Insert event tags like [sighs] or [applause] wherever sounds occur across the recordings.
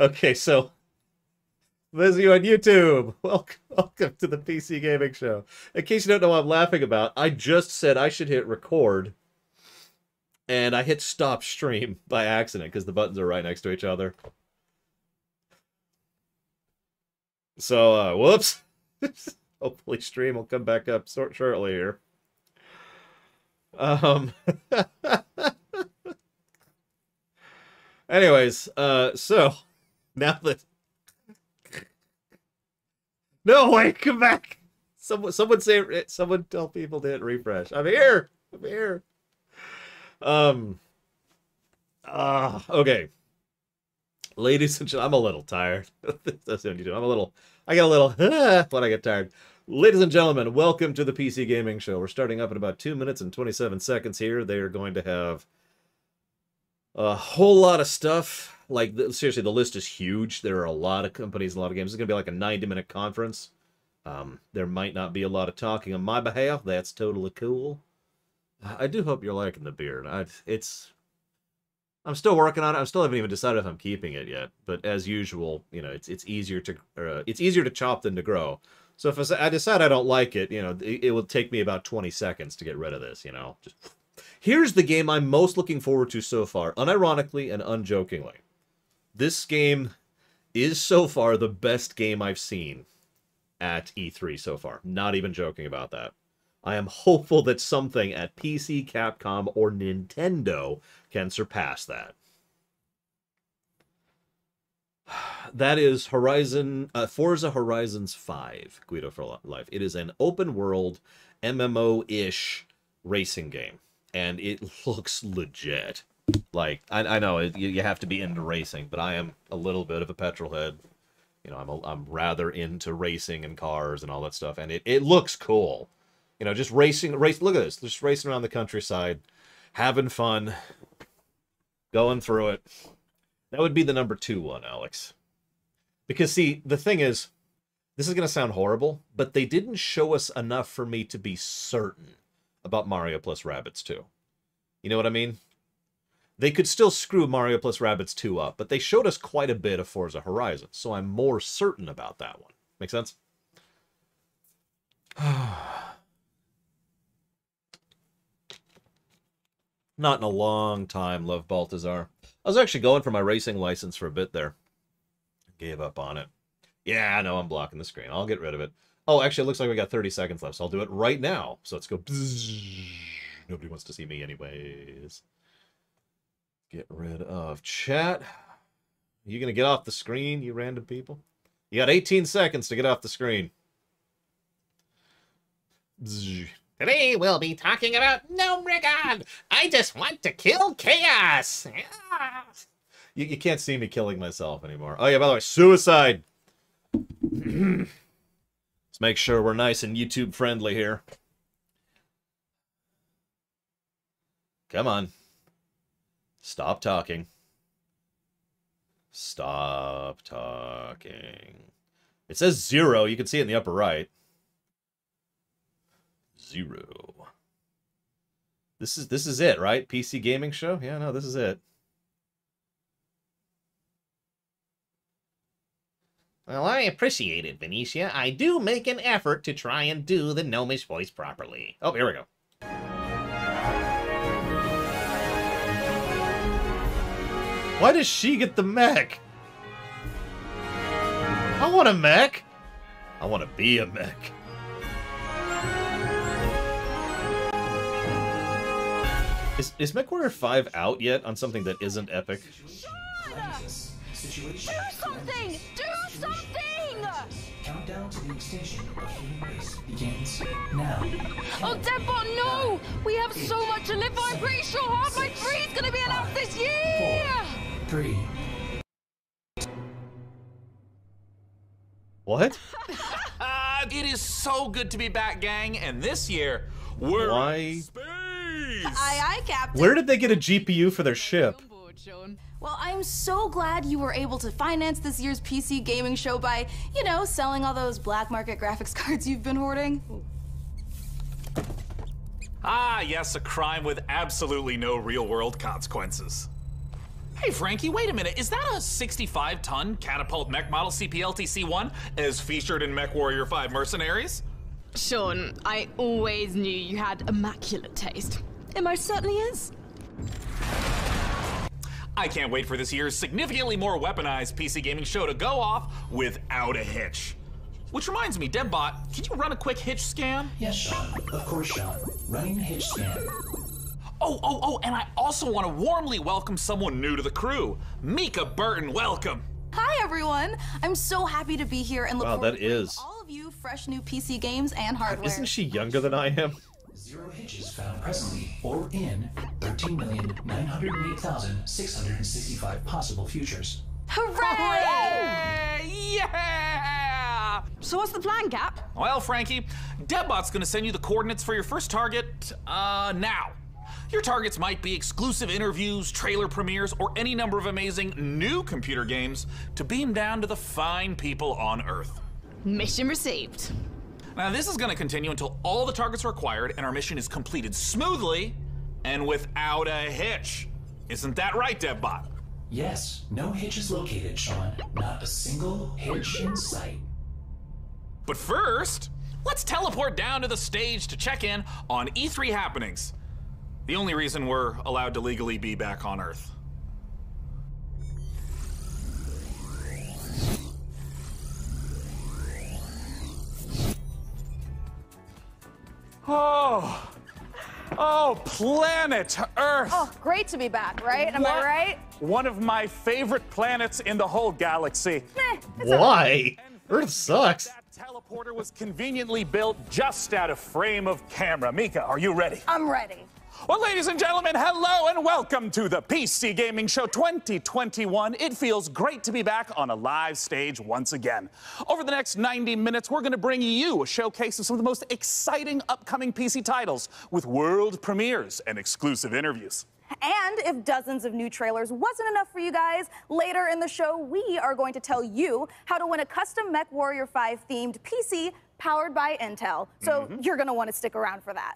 Okay, so those you on YouTube, [laughs] welcome, welcome to the PC Gaming Show. In case you don't know what I'm laughing about, I just said I should hit record, and I hit stop stream [laughs] by accident because the buttons are right next to each other. So, uh, whoops. [laughs] Hopefully stream will come back up short shortly here. Um... Anyways, uh, so now that no wait, come back. Someone, someone say, someone tell people to hit refresh. I'm here. I'm here. Um. Ah, uh, okay. Ladies and gentlemen, I'm a little tired. [laughs] That's what you do. I'm a little. I get a little [laughs] when I get tired. Ladies and gentlemen, welcome to the PC Gaming Show. We're starting up in about two minutes and 27 seconds here. They are going to have a whole lot of stuff. Like, seriously, the list is huge. There are a lot of companies, a lot of games. It's going to be like a 90-minute conference. Um, there might not be a lot of talking on my behalf. That's totally cool. I do hope you're liking the beard. I, it's... I'm still working on it. I still haven't even decided if I'm keeping it yet. But as usual, you know, it's it's easier to uh, it's easier to chop than to grow. So if I decide I don't like it, you know, it, it will take me about 20 seconds to get rid of this. You know, just Here's the game I'm most looking forward to so far, unironically and unjokingly. This game is so far the best game I've seen at E3 so far. Not even joking about that. I am hopeful that something at PC, Capcom, or Nintendo can surpass that. [sighs] That is Horizon, uh, Forza Horizons 5, Guido for Life. It is an open world, MMO-ish racing game and it [laughs] looks legit. Like I, I know it, you have to be into racing, but I am a little bit of a petrol head. You know, I'm a, I'm rather into racing and cars and all that stuff, and it, it looks cool. You know, just racing, race. Look at this, just racing around the countryside, having fun, going through it. That would be the number two one, Alex. Because see, the thing is, this is gonna sound horrible, but they didn't show us enough for me to be certain about Mario plus Rabbids 2. You know what I mean? They could still screw Mario plus Rabbids 2 up, but they showed us quite a bit of Forza Horizon, so I'm more certain about that one. Make sense? [sighs] Not in a long time, love Baltazar. I was actually going for my racing license for a bit there. Gave up on it. Yeah, I know I'm blocking the screen. I'll get rid of it. Oh, actually, it looks like we got 30 seconds left, so I'll do it right now. So let's go. Nobody wants to see me anyways. Get rid of chat. You gonna get off the screen, you random people? You got 18 seconds to get off the screen. Today we'll be talking about Gnomeregan. I just want to kill chaos. You, you can't see me killing myself anymore. Oh yeah, by the way, suicide. [clears throat] Let's make sure we're nice and YouTube friendly here. Come on. Stop talking. Stop talking. It says zero. You can see it in the upper right. Zero. This is this is it, right? PC gaming show? Yeah, no, this is it. Well, I appreciate it, Venetia. I do make an effort to try and do the gnomish voice properly. Oh, here we go. Why does she get the mech? I want a mech. I want to be a mech. Is, is MechWarrior 5 out yet on something that isn't Epic? Do something! Do something! Countdown to the extinction of human race begins now. Oh, Deadbot, no! We have so much to live for. I'm pretty sure Half-Life 3 is going to be announced this year! Four, three. What? [laughs] it is so good to be back, gang, and this year, we're Why? space! Aye, aye, Captain. Where did they get a GPU for their ship? Well, I'm so glad you were able to finance this year's PC gaming show by, you know, selling all those black market graphics [laughs] cards you've been hoarding. Ah, yes, a crime with absolutely no real world consequences. Hey, Frankie, wait a minute. Is that a 65 ton catapult mech model CPLTC 1 as featured in Mech Warrior 5 Mercenaries? Sean, I always knew you had immaculate taste. It most certainly is. I can't wait for this year's significantly more weaponized PC gaming show to go off without a hitch. Which reminds me, Debbot, can you run a quick hitch scan? Yes, Sean. Of course, Sean. Running a hitch scan. Oh, oh, oh, and I also want to warmly welcome someone new to the crew. Mica Burton, welcome. Hi, everyone. I'm so happy to be here and look Wow, forward that to is- all of you fresh new PC games and hardware. Isn't she younger than I am? Zero hitches found presently or in 13,908,665 possible futures. Hooray! Yeah! So what's the plan, Gap? Well, Frankie, Debbot's gonna send you the coordinates for your first target, uh, now. Your targets might be exclusive interviews, trailer premieres, or any number of amazing new computer games to beam down to the fine people on Earth. Mission received. Now, this is gonna continue until all the targets are acquired and our mission is completed smoothly and without a hitch. Isn't that right, Debbot? Yes, no hitches located, Sean. Not a single hitch in sight. But first, let's teleport down to the stage to check in on E3 happenings. The only reason we're allowed to legally be back on Earth. Oh, oh, planet Earth. Oh, great to be back, right? Am I right? One of my favorite planets in the whole galaxy. Eh, it's all- Why? Earth sucks. That teleporter was conveniently built just out of frame of camera. Mica, are you ready? I'm ready. Well, ladies and gentlemen, hello and welcome to the PC Gaming Show 2021. It feels great to be back on a live stage once again. Over the next 90 minutes, we're going to bring you a showcase of some of the most exciting upcoming PC titles with world premieres and exclusive interviews. And if dozens of new trailers wasn't enough for you guys, later in the show, we are going to tell you how to win a custom Mech Warrior 5 themed PC powered by Intel. So mm-hmm. you're going to want to stick around for that.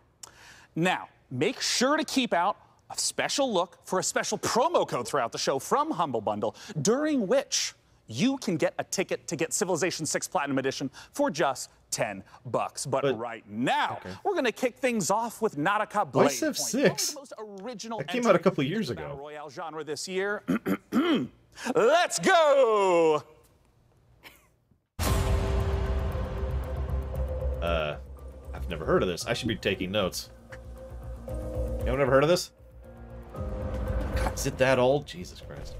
Now, make sure to keep out a special look for a special promo code throughout the show from Humble Bundle, during which you can get a ticket to get Civilization 6 Platinum Edition for just 10 bucks. But, But- right now, we're going to kick things off with Nautica Blade Why Civ Point, 6? one the most original That came out a couple years ago. Royale genre this year. [clears throat] Let's go! Uh, I've never heard of this. I should be taking notes. Anyone ever heard of this? God, is it that old? Jesus Christ.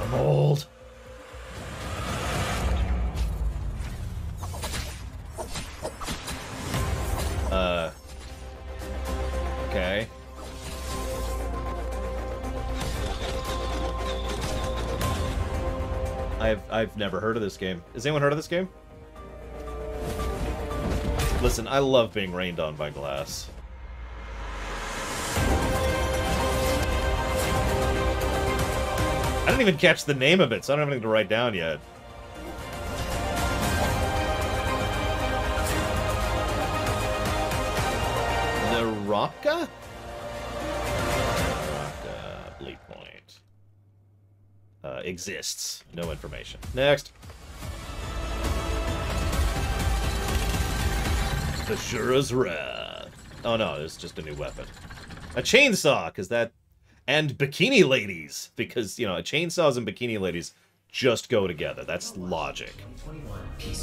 I'm old. Uh. Okay. I've I've never heard of this game. Has anyone heard of this game? Listen, I love being rained on by glass. I didn't even catch the name of it, so I don't have anything to write down yet. Naraka? Naraka Bladepoint. Uh, exists. No information. Next. Asura's Wrath. Oh no, it's just a new weapon. A chainsaw, because that. And bikini ladies, because, you know, chainsaws and bikini ladies just go together. That's logic.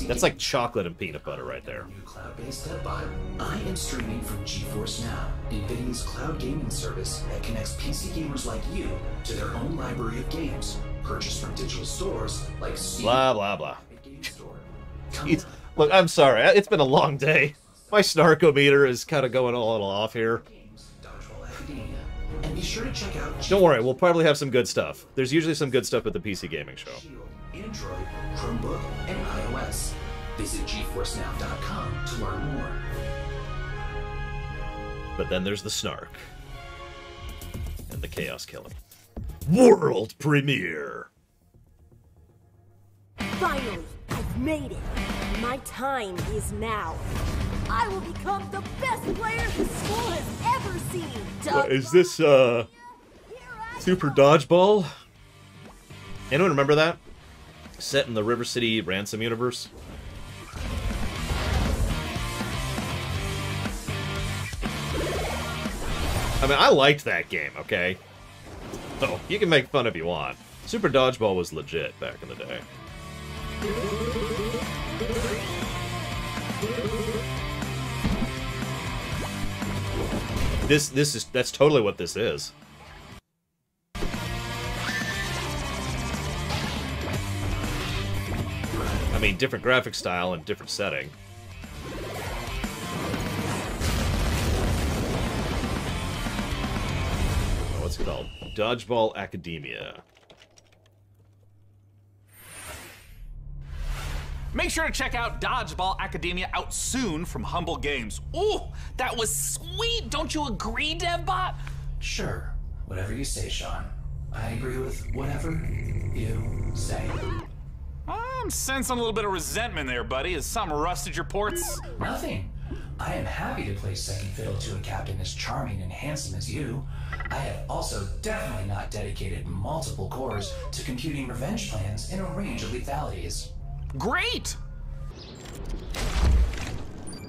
That's like chocolate and peanut butter right there. New cloud-based DevBot. I am streaming from GeForce Now, NVIDIA's cloud gaming service that connects PC gamers like you to their own library of games, purchased from digital stores like Steam, Blah, blah, blah. Epic Game Store. Come It's, on, look, I'm sorry. It's been a long day. My snarkometer is kind of going a little off here. Don't worry, we'll probably have some good stuff. There's usually some good stuff at the PC Gaming Show. Android, Chromebook, and iOS. Visit GeForceNow.com to learn more. But then there's the snark. And the chaos killing. World premiere! Finally, I've made it. My time is now. I will become the best player the school has ever seen. What, is this uh Super Dodgeball? Anyone remember that? Set in the River City Ransom universe? I mean, I liked that game, okay? Oh, you can make fun if you want. Super Dodgeball was legit back in the day. This this is that's totally what this is. I mean, different graphic style and different setting. What's it called? Dodgeball Academia. Make sure to check out Dodgeball Academia out soon from Humble Games. Ooh, that was sweet. Don't you agree, DevBot? Sure, whatever you say, Sean. I agree with whatever you say. I'm sensing a little bit of resentment there, buddy. Has something rusted your ports? Nothing. I am happy to play second fiddle to a captain as charming and handsome as you. I have also definitely not dedicated multiple cores to computing revenge plans in a range of lethalities. Great!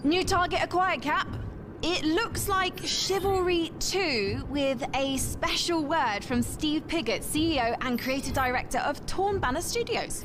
New target acquired, Cap. It looks like Chivalry 2 with a special word from Steve Piggott, CEO and creative director of Torn Banner Studios.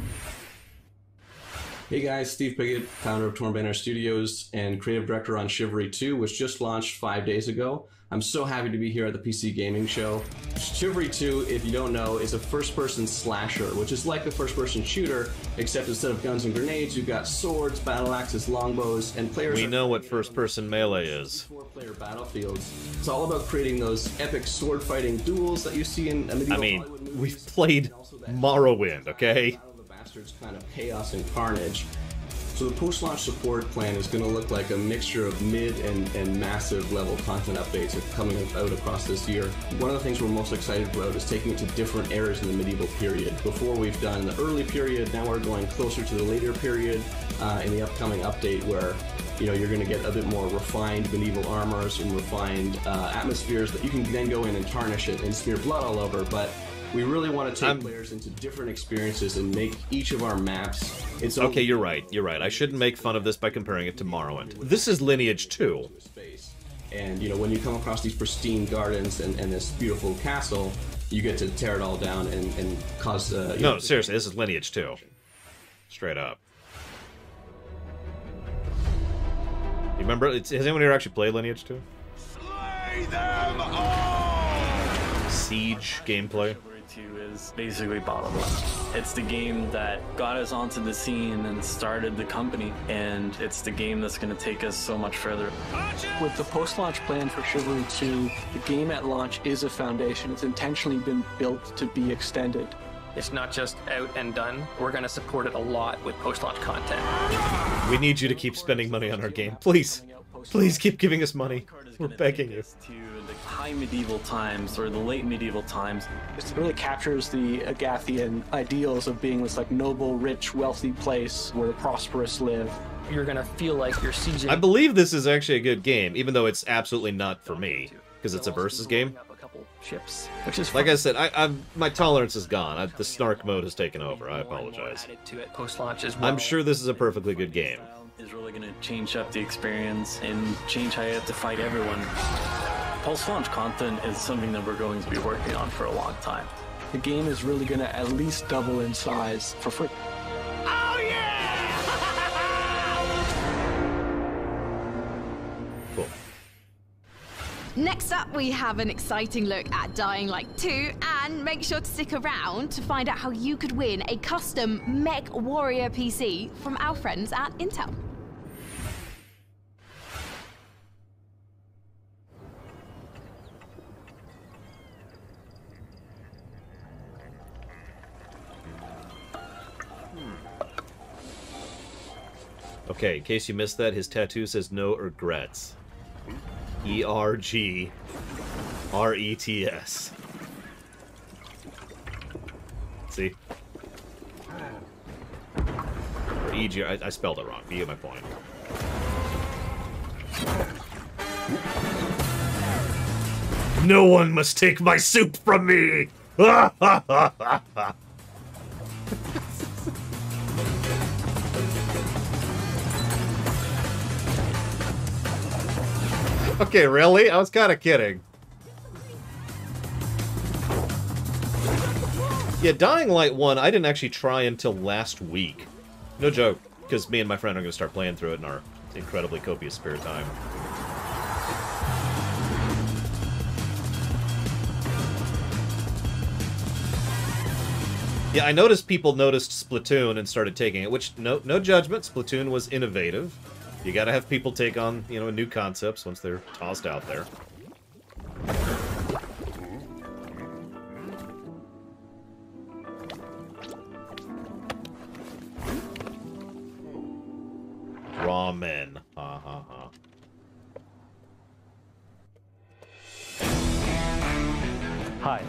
Hey guys, Steve Piggott, founder of Torn Banner Studios and creative director on Chivalry 2, which just launched five days ago. I'm so happy to be here at the PC Gaming Show. Chivalry 2, if you don't know, is a first person slasher, which is like a first person shooter, except instead of guns and grenades, you've got swords, battle axes, longbows, and players. We know what first person melee is. Four player battlefields. It's all about creating those epic sword fighting duels that you see in a medieval I mean, Hollywood movies. we've played Mordhau, okay? Battle of the Bastards kind of chaos and carnage. So the post-launch support plan is going to look like a mixture of mid and, and massive level content updates that are coming out across this year. One of the things we're most excited about is taking it to different eras in the medieval period. Before we've done the early period, now we're going closer to the later period uh, in the upcoming update where you know you're going to get a bit more refined medieval armors and refined uh, atmospheres that you can then go in and tarnish it and smear blood all over. But we really want to take I'm- players into different experiences and make each of our maps its own Okay, you're right. You're right. I shouldn't make fun of this by comparing it to Mordhau. This is Lineage 2. And you know, when you come across these pristine gardens and, and this beautiful castle, you get to tear it all down and, and cause. Uh, No, know, seriously, this is Lineage 2. Straight up. You remember? It's, has anyone here actually played Lineage 2? Siege gameplay. Chivalry 2 is basically bottom left. It's the game that got us onto the scene and started the company, and it's the game that's going to take us so much further. With the post-launch plan for Chivalry 2, the game at launch is a foundation. It's intentionally been built to be extended. It's not just out and done. We're going to support it a lot with post-launch content. We need you to keep spending money on our game. Please. Please keep giving us money. We're begging you. To the high medieval times or the late medieval times. It really captures the Agathian ideals of being this like noble, rich, wealthy place where the prosperous live. You're going to feel like you're sieging. I believe this is actually a good game, even though it's absolutely not for me. Because it's a versus game. Up a couple ships, which is Like fun. I said, I, I'm, my tolerance is gone. I, the snark mode has taken over. I More and more apologize. to it post-launch as well. I'm sure this is a perfectly good game. Is really going to change up the experience and change how you have to fight everyone. Pulse launch content is something that we're going to be working on for a long time. The game is really going to at least double in size for free. Oh, yeah! cool. Next up, we have an exciting look at Dying Light 2, and make sure to stick around to find out how you could win a custom Mech Warrior PC from our friends at Intel. Okay, in case you missed that, his tattoo says no regrets. E R G R E T S. See? Or G. I, I spelled it wrong. You get my point. No one must take my soup from me! [laughs] [laughs] okay, really? I was kind of kidding. Yeah, Dying Light 1, I didn't actually try until last week. No joke, because me and my friend are going to start playing through it in our incredibly copious spare time. Yeah, I noticed people noticed Splatoon and started taking it, which, no, no judgment, Splatoon was innovative. You gotta have people take on, you know, new concepts once they're tossed out there. Ramen. Ha ha ha. Hi,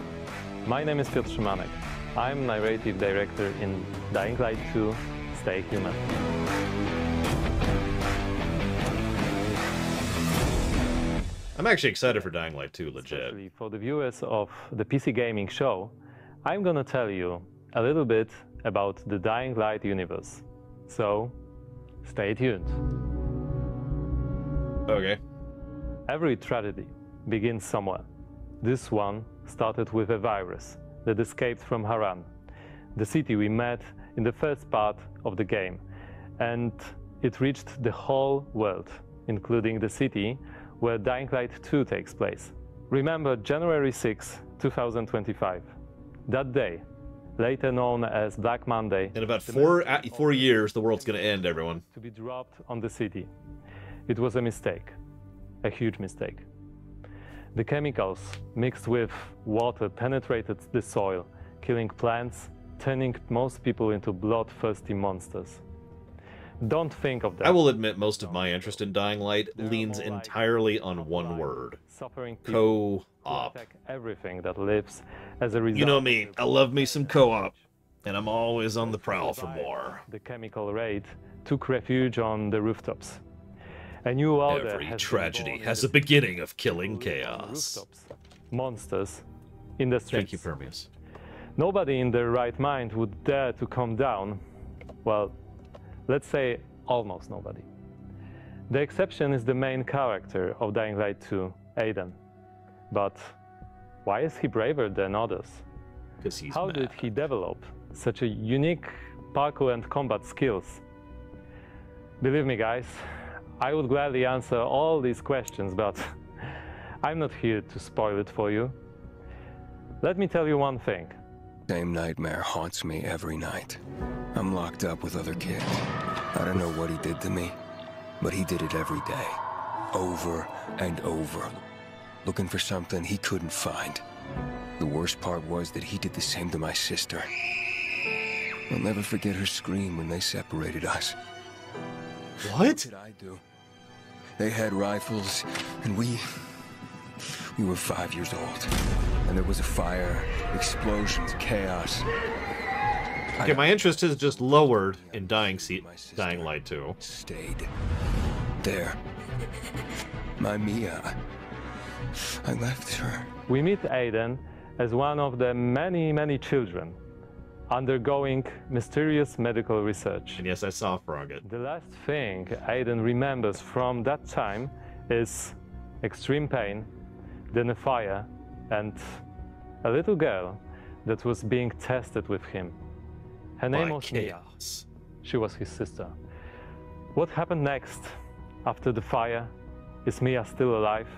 my name is Piotr Szymanek. I'm narrative director in Dying Light 2 Stay Human. I'm actually excited for Dying Light 2, legit. Especially for the viewers of the PC Gaming Show, I'm gonna tell you a little bit about the Dying Light universe. So, stay tuned. Okay. Every tragedy begins somewhere. This one started with a virus that escaped from Harran, the city we met in the first part of the game, and it reached the whole world, including the city where Dying Light 2 takes place. Remember January 6, 2025. That day, later known as Black Monday. In about four uh, four years, the world's gonna end, everyone. To be dropped on the city. It was a mistake, a huge mistake. The chemicals mixed with water penetrated the soil, killing plants, turning most people into bloodthirsty monsters. Don't think of that. I will admit most of my interest in Dying Light leans entirely on one word. Suffering Co-op. everything that lives as a result. You know me, I love me some co-op, and I'm always on the prowl for more. The chemical raid took refuge on the rooftops. A new order Every has tragedy has a beginning of killing who live on the chaos. rooftops. Monsters in the streets. Thank you, Permeus. Nobody in their right mind would dare to come down. Well, let's say almost nobody. The exception is the main character of Dying Light 2, Aiden. But why is he braver than others? Because he's How mad. did he develop such a unique parkour and combat skills? Believe me, guys, I would gladly answer all these questions, but [laughs] I'm not here to spoil it for you. Let me tell you one thing. Same nightmare haunts me every night. I'm locked up with other kids. I don't know what he did to me, but he did it every day. Over and over. Looking for something he couldn't find. The worst part was that he did the same to my sister. I'll never forget her scream when they separated us. What? what did I do? They had rifles, and we... We were five years old. And there was a fire, explosions, chaos. Okay, my interest is just lowered in Dying Se- Dying Light 2. Stayed. There. My Mia. I left her. We meet Aiden as one of the many, many children undergoing mysterious medical research. And yes, I saw Frogget. The last thing Aiden remembers from that time is extreme pain, then a fire, and a little girl that was being tested with him. Her name was Mia. She was his sister. What happened next after the fire? Is Mia still alive?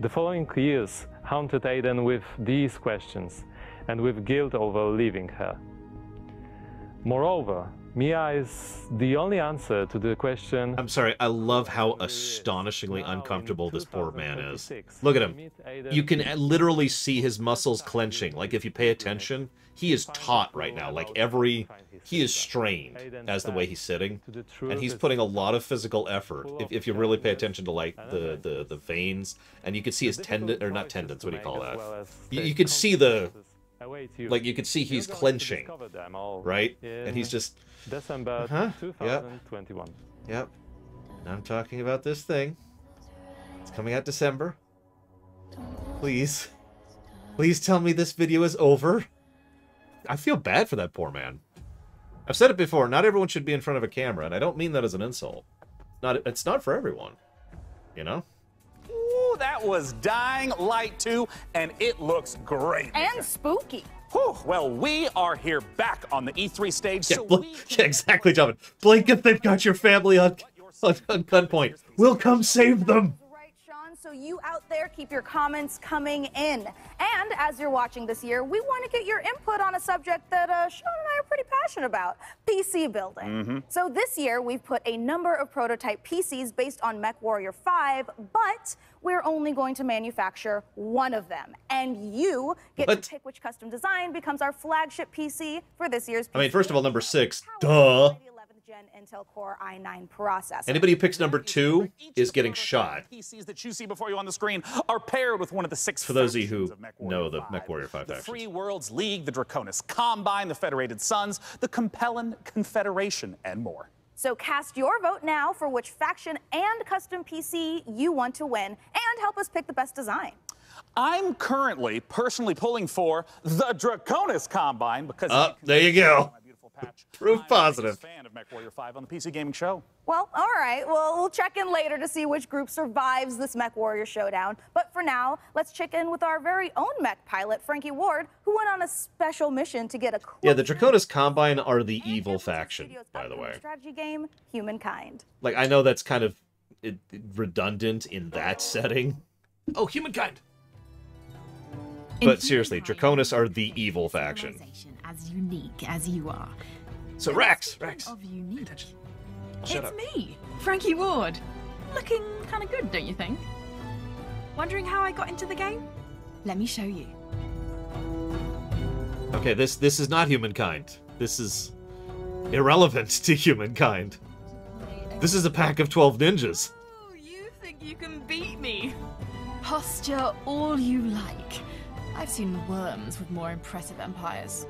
The following years haunted Aiden with these questions and with guilt over leaving her. Moreover, Mia is the only answer to the question I'm sorry, I love how astonishingly uncomfortable this poor man is. Look at him. You can literally see his muscles clenching. Like, if you pay attention, he is taut right now. Like, every... He is strained as the way he's sitting. And he's putting a lot of physical effort. If, if you really pay attention to, like, the, the, the veins. And you can see his tendon... Or not tendons, what do you call that? You, you can see the... Like, you can see he's clenching. Right? And he's just... Uh-huh, yep. 2021. Yep. And I'm talking about this thing. It's coming out December. Please. Please tell me this video is over. I feel bad for that poor man. I've said it before, not everyone should be in front of a camera, and I don't mean that as an insult. Not It's not for everyone. You know? Ooh, that was Dying Light 2, and it looks great. And spooky. Whew, well, we are here back on the E3 stage, Yeah, so bl- yeah [laughs] exactly, Jonathan. Blink if they've got your family on, on, on gunpoint. We'll come save them. So you out there, keep your comments coming in. And as you're watching this year, we want to get your input on a subject that uh, Sean and I are pretty passionate about: PC building. Mhm. So this year, we've put a number of prototype PCs based on Mech Warrior 5, but we're only going to manufacture one of them. And you get What? to pick which custom design becomes our flagship PC for this year's I mean, first of all, number six. Duh. Gen Intel Core i9 processor. Anybody who picks number two is getting shot. PCs that you see before you on the screen are paired with one of the six For those of you who know the MechWarrior 5 the factions. Free Worlds League, the Draconis Combine, the Federated Suns, the Capellan Confederation, and more. So cast your vote now for which faction and custom PC you want to win and help us pick the best design. I'm currently personally pulling for the Draconis Combine because Oh, there you go. [laughs] Proof positive. fan of MechWarrior 5 on the PC Gaming Show. Well, all right. Well, we'll check in later to see which group survives this Mech Warrior showdown. But for now, let's check in with our very own mech pilot, Frankie Ward, who went on a special mission to get a Yeah, the Draconis Combine are the evil faction, by the way. strategy game, Humankind. Like, I know that's kind of redundant in that setting. Oh, humankind! But seriously, Draconis are the evil faction. As unique as you are. So Rex, Rex. Of unique. Shut it's up. me, Frankie Ward. Looking kind of good, don't you think? Wondering how I got into the game? Let me show you. Okay, this this is not humankind. This is irrelevant [laughs] to humankind. This is a pack of 12 ninjas. You think you can beat me? Posture all you like. I've seen worms with more impressive empires.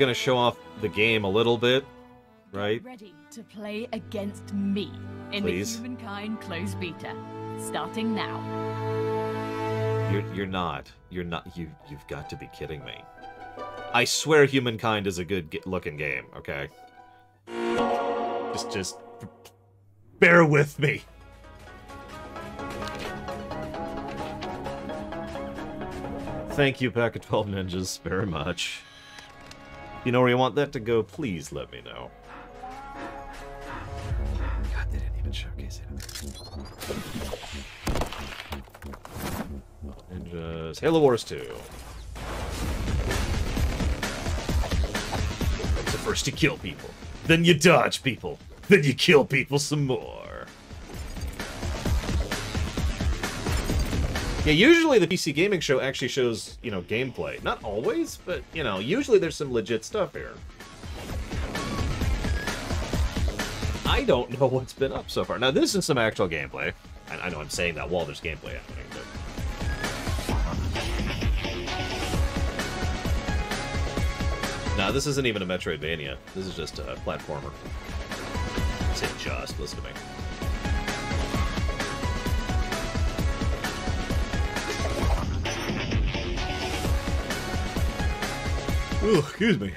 Gonna show off the game a little bit, right? Ready to play against me in Please. the Humankind closed beta. Starting now. You're you're not. You're not. You you've got to be kidding me. I swear, humankind is a good looking game. Okay. Just just bear with me. Thank you, Pack of 12 Ninjas, very much. You know where you want that to go? Please let me know. God, they didn't even showcase it. Ninjas. Halo Wars 2. So first you kill people, then you dodge people, then you kill people some more. Yeah, usually the PC Gaming Show actually shows, you know, gameplay. Not always, but, you know, usually there's some legit stuff here. I don't know [laughs] what's been up so far. Now, this is some actual gameplay. I know I'm saying that while there's gameplay happening, but... No, this isn't even a Metroidvania. This is just a platformer. I say just, listen to me. Ooh, excuse me.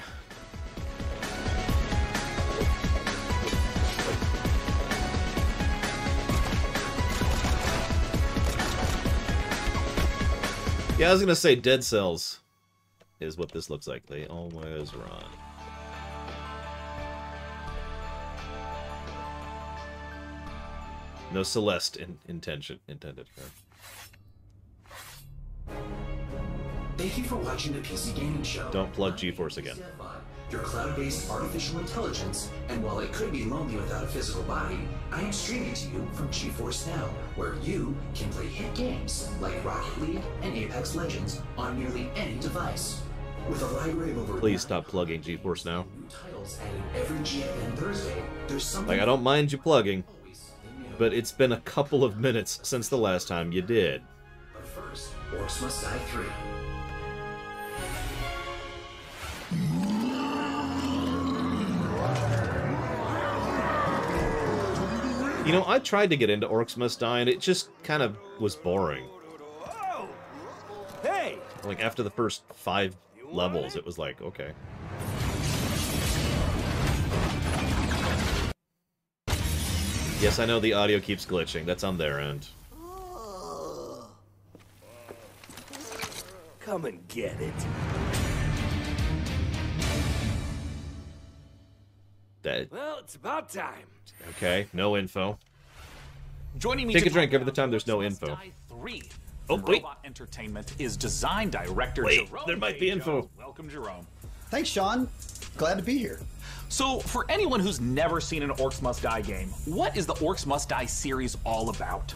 Yeah, I was gonna say Dead Cells is what this looks like. They always run. No Celeste in intention intended. Thank you for watching the PC Gaming Show. Don't plug GeForce again. Your cloud-based artificial intelligence, and while it could be lonely without a physical body, I am streaming to you from GeForce Now, where you can play hit games like Rocket League and Apex Legends on nearly any device. With a library of over Please stop plugging GeForce now. titles added every GFN Thursday, there's something Like, I don't mind you plugging, but it's been a couple of minutes since the last time you did. But first, Orcs Must Die 3. You know, I tried to get into Orcs Must Die, and it just kind of was boring. Hey! Like, after the first five levels, it was like, okay. Yes, I know the audio keeps glitching. That's on their end. Come and get it. That, Well, it's about time. okay, no info. Joining me Take a drink every time there's no info. Three. Oh, from wait. Robot Entertainment is design director Wait, Jerome there might be info. Jones. Welcome, Jerome. Thanks, Sean. Glad to be here. So, for anyone who's never seen an Orcs Must Die game, what is the Orcs Must Die series all about?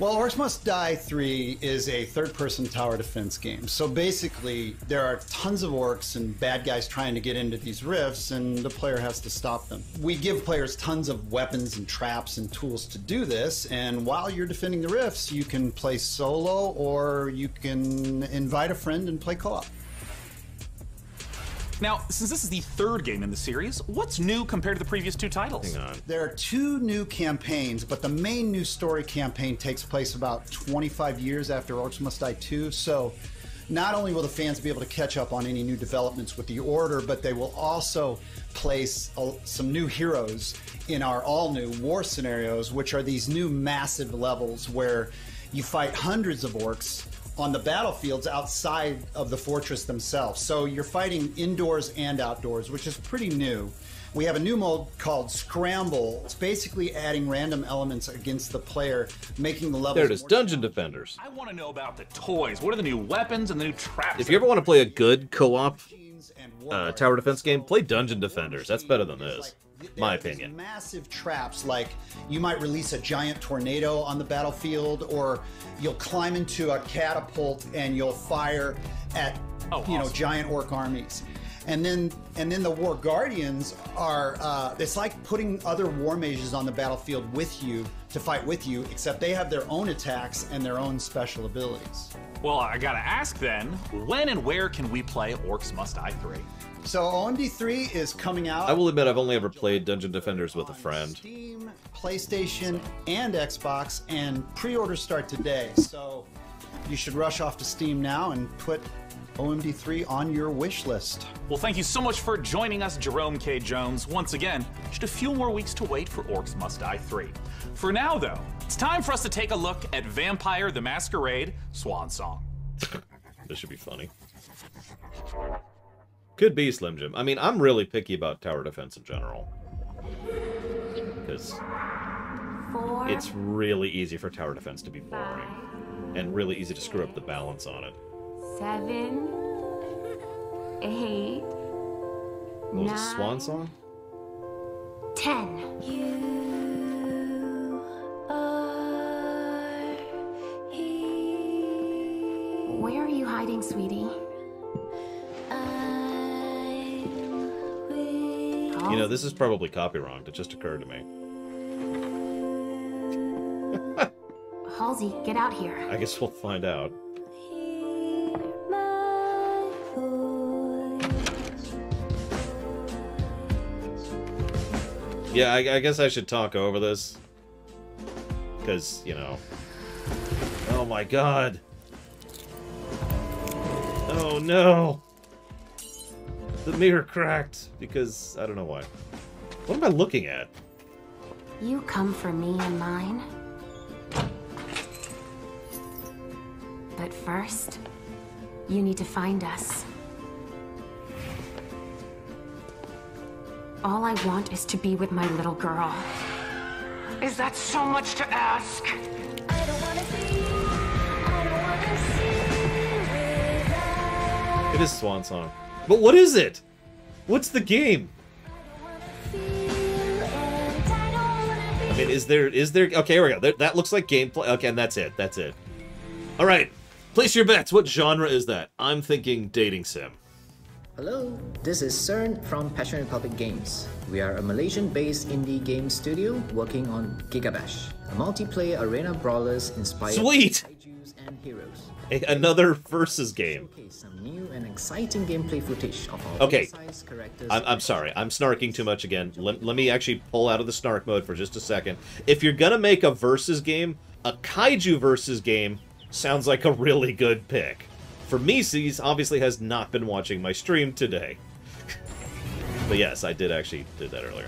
Well, Orcs Must Die 3 is a third person tower defense game. So basically, there are tons of orcs and bad guys trying to get into these rifts, and the player has to stop them. We give players tons of weapons and traps and tools to do this, and while you're defending the rifts, you can play solo or you can invite a friend and play co op. Now, since this is the third game in the series, what's new compared to the previous two titles? Hang on. There are two new campaigns, but the main new story campaign takes place about 25 years after Orcs Must Die 2. So not only will the fans be able to catch up on any new developments with the Order, but they will also place uh, some new heroes in our all new war scenarios, which are these new massive levels where you fight hundreds of orcs on the battlefields outside of the fortress themselves. So you're fighting indoors and outdoors, which is pretty new. We have a new mode called Scramble. It's basically adding random elements against the player, making the levels. There it is, more- Dungeon Defenders. I want to know about the toys. What are the new weapons and the new traps? If you ever want to play a good co-op uh, tower defense game, play Dungeon Defenders. That's better than this, my opinion. massive traps like you might release a giant tornado on the battlefield or you'll climb into a catapult and you'll fire at Oh, you know giant orc armies and then and then the war guardians are uh, it's like putting other war mages on the battlefield with you to fight with you except they have their own attacks and their own special abilities Well, I gotta ask then, when and where can we play Orcs Must Die 3? So omd3 is coming out I will admit I've only ever played Dungeon Defenders with a friend. Steam, PlayStation, and Xbox, and pre-orders start today. So you should rush off to Steam now and put OMD3 on your wish list. Well, thank you so much for joining us, Jerome K. Jones. Once again, just a few more weeks to wait for Orcs Must Die 3. For now, though, it's time for us to take a look at Vampire the Masquerade Swan Song. [laughs] This should be funny. Could be Slim Jim. I mean, I'm really picky about tower defense in general. Because it's really easy for tower defense to be boring. And really easy to screw up the balance on it. Seven, eight, What was it, Swan Song? ten. Where are you hiding, sweetie? You know, this is probably copywronged. It just occurred to me. Halsey, get out here. I guess we'll find out. Yeah, I, I guess I should talk over this. Because, you know. Oh my god. Oh no. The mirror cracked. Because, I don't know why. What am I looking at? You come for me and mine. But first, you need to find us. All I want is to be with my little girl. Is that so much to ask? It is Swan Song. But what is it? What's the game? I mean, is there is there okay, here we go. There, that looks like gameplay. Okay, and that's it. That's it. All right. Place your bets. What genre is that? I'm thinking dating sim. Hello, this is CERN from Passion Republic Games. We are a Malaysian-based indie game studio working on Gigabash, a multiplayer arena brawlers inspired Sweet. by kaijus and heroes. A- another versus game. Some new and exciting gameplay footage of our Okay. I'm, I'm sorry. I'm snarking too much again. Let, let me actually pull out of the snark mode for just a second. If you're going to make a versus game, a kaiju versus game sounds like a really good pick. For Mises, obviously has not been watching my stream today. [laughs] but yes, I did actually did that earlier.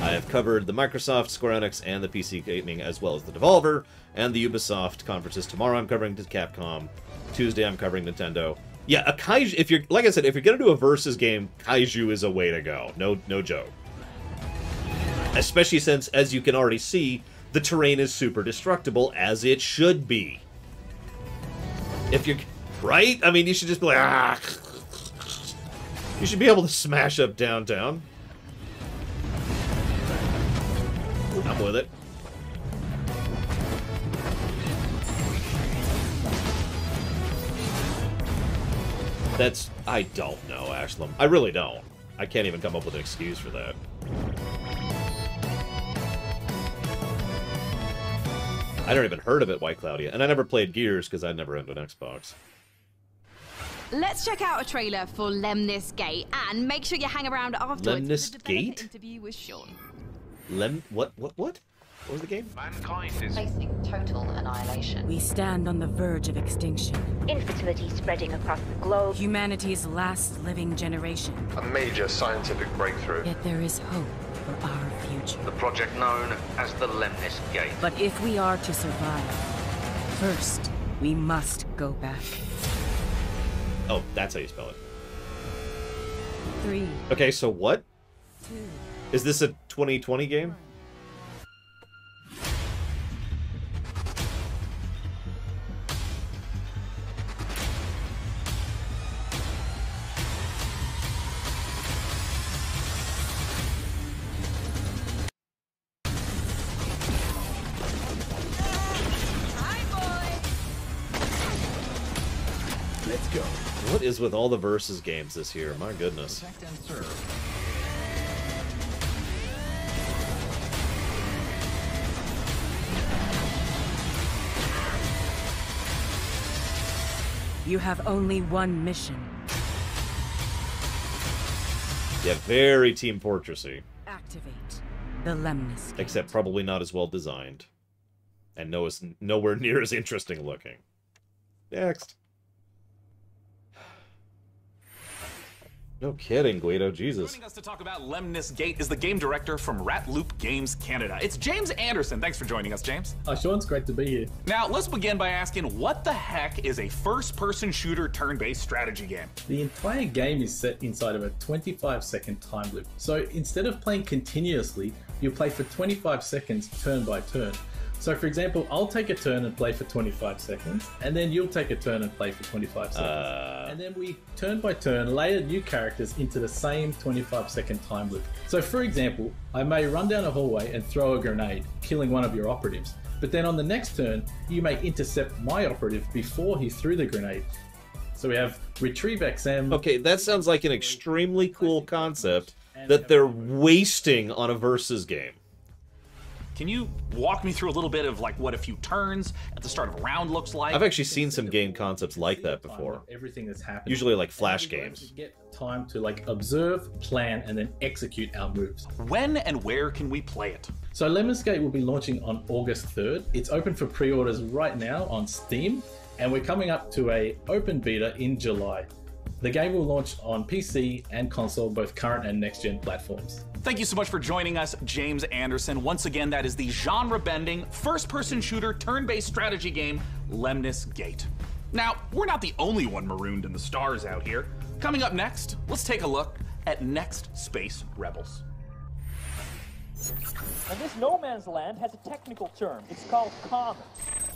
I have covered the Microsoft, Square Enix, and the PC gaming, as well as the Devolver and the Ubisoft conferences. Tomorrow I'm covering Capcom. Tuesday I'm covering Nintendo. Yeah, a kaiju. If you're like I said, if you're gonna do a versus game, kaiju is a way to go. No, no joke. Especially since, as you can already see, the terrain is super destructible, as it should be. If you're right, I mean, you should just be like, ah. You should be able to smash up downtown. I'm with it. That's... I don't know, Ashlam. I really don't. I can't even come up with an excuse for that. I never even heard of it, White Cloud, yet. And I never played Gears because I never owned an Xbox. Let's check out a trailer for Lemnis Gate and make sure you hang around afterwards Lemnis for the developer Gate? interview with Sean. Lem... What? What? What? What was the game? Mankind is facing total annihilation. We stand on the verge of extinction. Infertility spreading across the globe. Humanity's last living generation. A major scientific breakthrough. Yet there is hope for our future. The project known as the Lemnis Gate. But if we are to survive, first, we must go back. Oh, that's how you spell it. Three, Okay, so what? two, Is this a 2020 game? Is with all the versus games this year? My goodness. Protect and serve. You have only one mission. Yeah, very Team Fortressy. Activate the Lemnis. Gate. Except probably not as well designed. And no, is nowhere [laughs] near as interesting looking. Next. No kidding, Guido. Jesus. Joining us to talk about Lemnis Gate is the game director from Rat Loop Games Canada. It's James Anderson. Thanks for joining us, James. Oh, Sean, it's great to be here. Now, let's begin by asking what the heck is a first person shooter turn based strategy game? The entire game is set inside of a 25 second time loop. So instead of playing continuously, you play for 25 seconds turn by turn. So, for example, I'll take a turn and play for 25 seconds, and then you'll take a turn and play for 25 seconds. Uh, and then we, turn by turn, layer new characters into the same 25 second time loop. So, for example, I may run down a hallway and throw a grenade, killing one of your operatives. But then on the next turn, you may intercept my operative before he threw the grenade. So we have Retrieve XM. Okay, that sounds like an extremely cool concept that they're wasting on a versus game. Can you walk me through a little bit of like what a few turns at the start of a round looks like? I've actually seen some game concepts like that before. Everything that's happening. Usually like flash And we games. Get time to like observe, plan, and then execute our moves. When and where can we play it? So Lemnis Gate will be launching on August 3rd. It's open for pre-orders right now on Steam, and we're coming up to a open beta in July. The game will launch on PC and console, both current and next-gen platforms. Thank you so much for joining us, James Anderson. Once again, that is the genre bending, first person shooter, turn based strategy game, Lemnis Gate. Now, we're not the only one marooned in the stars out here. Coming up next, let's take a look at Next Space Rebels. And this no man's land has a technical term. It's called commons,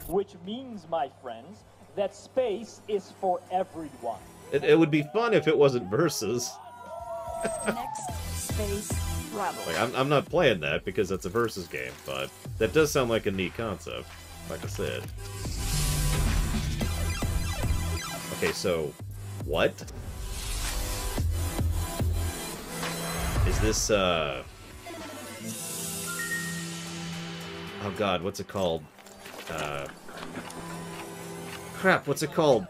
which means, my friends, that space is for everyone. It, it would be fun if it wasn't versus. Next space rebel. Like, I'm, I'm not playing that because that's a versus game, but that does sound like a neat concept, like I said. Okay, so what? Is this, uh... Oh god, what's it called? Uh... crap, what's it called?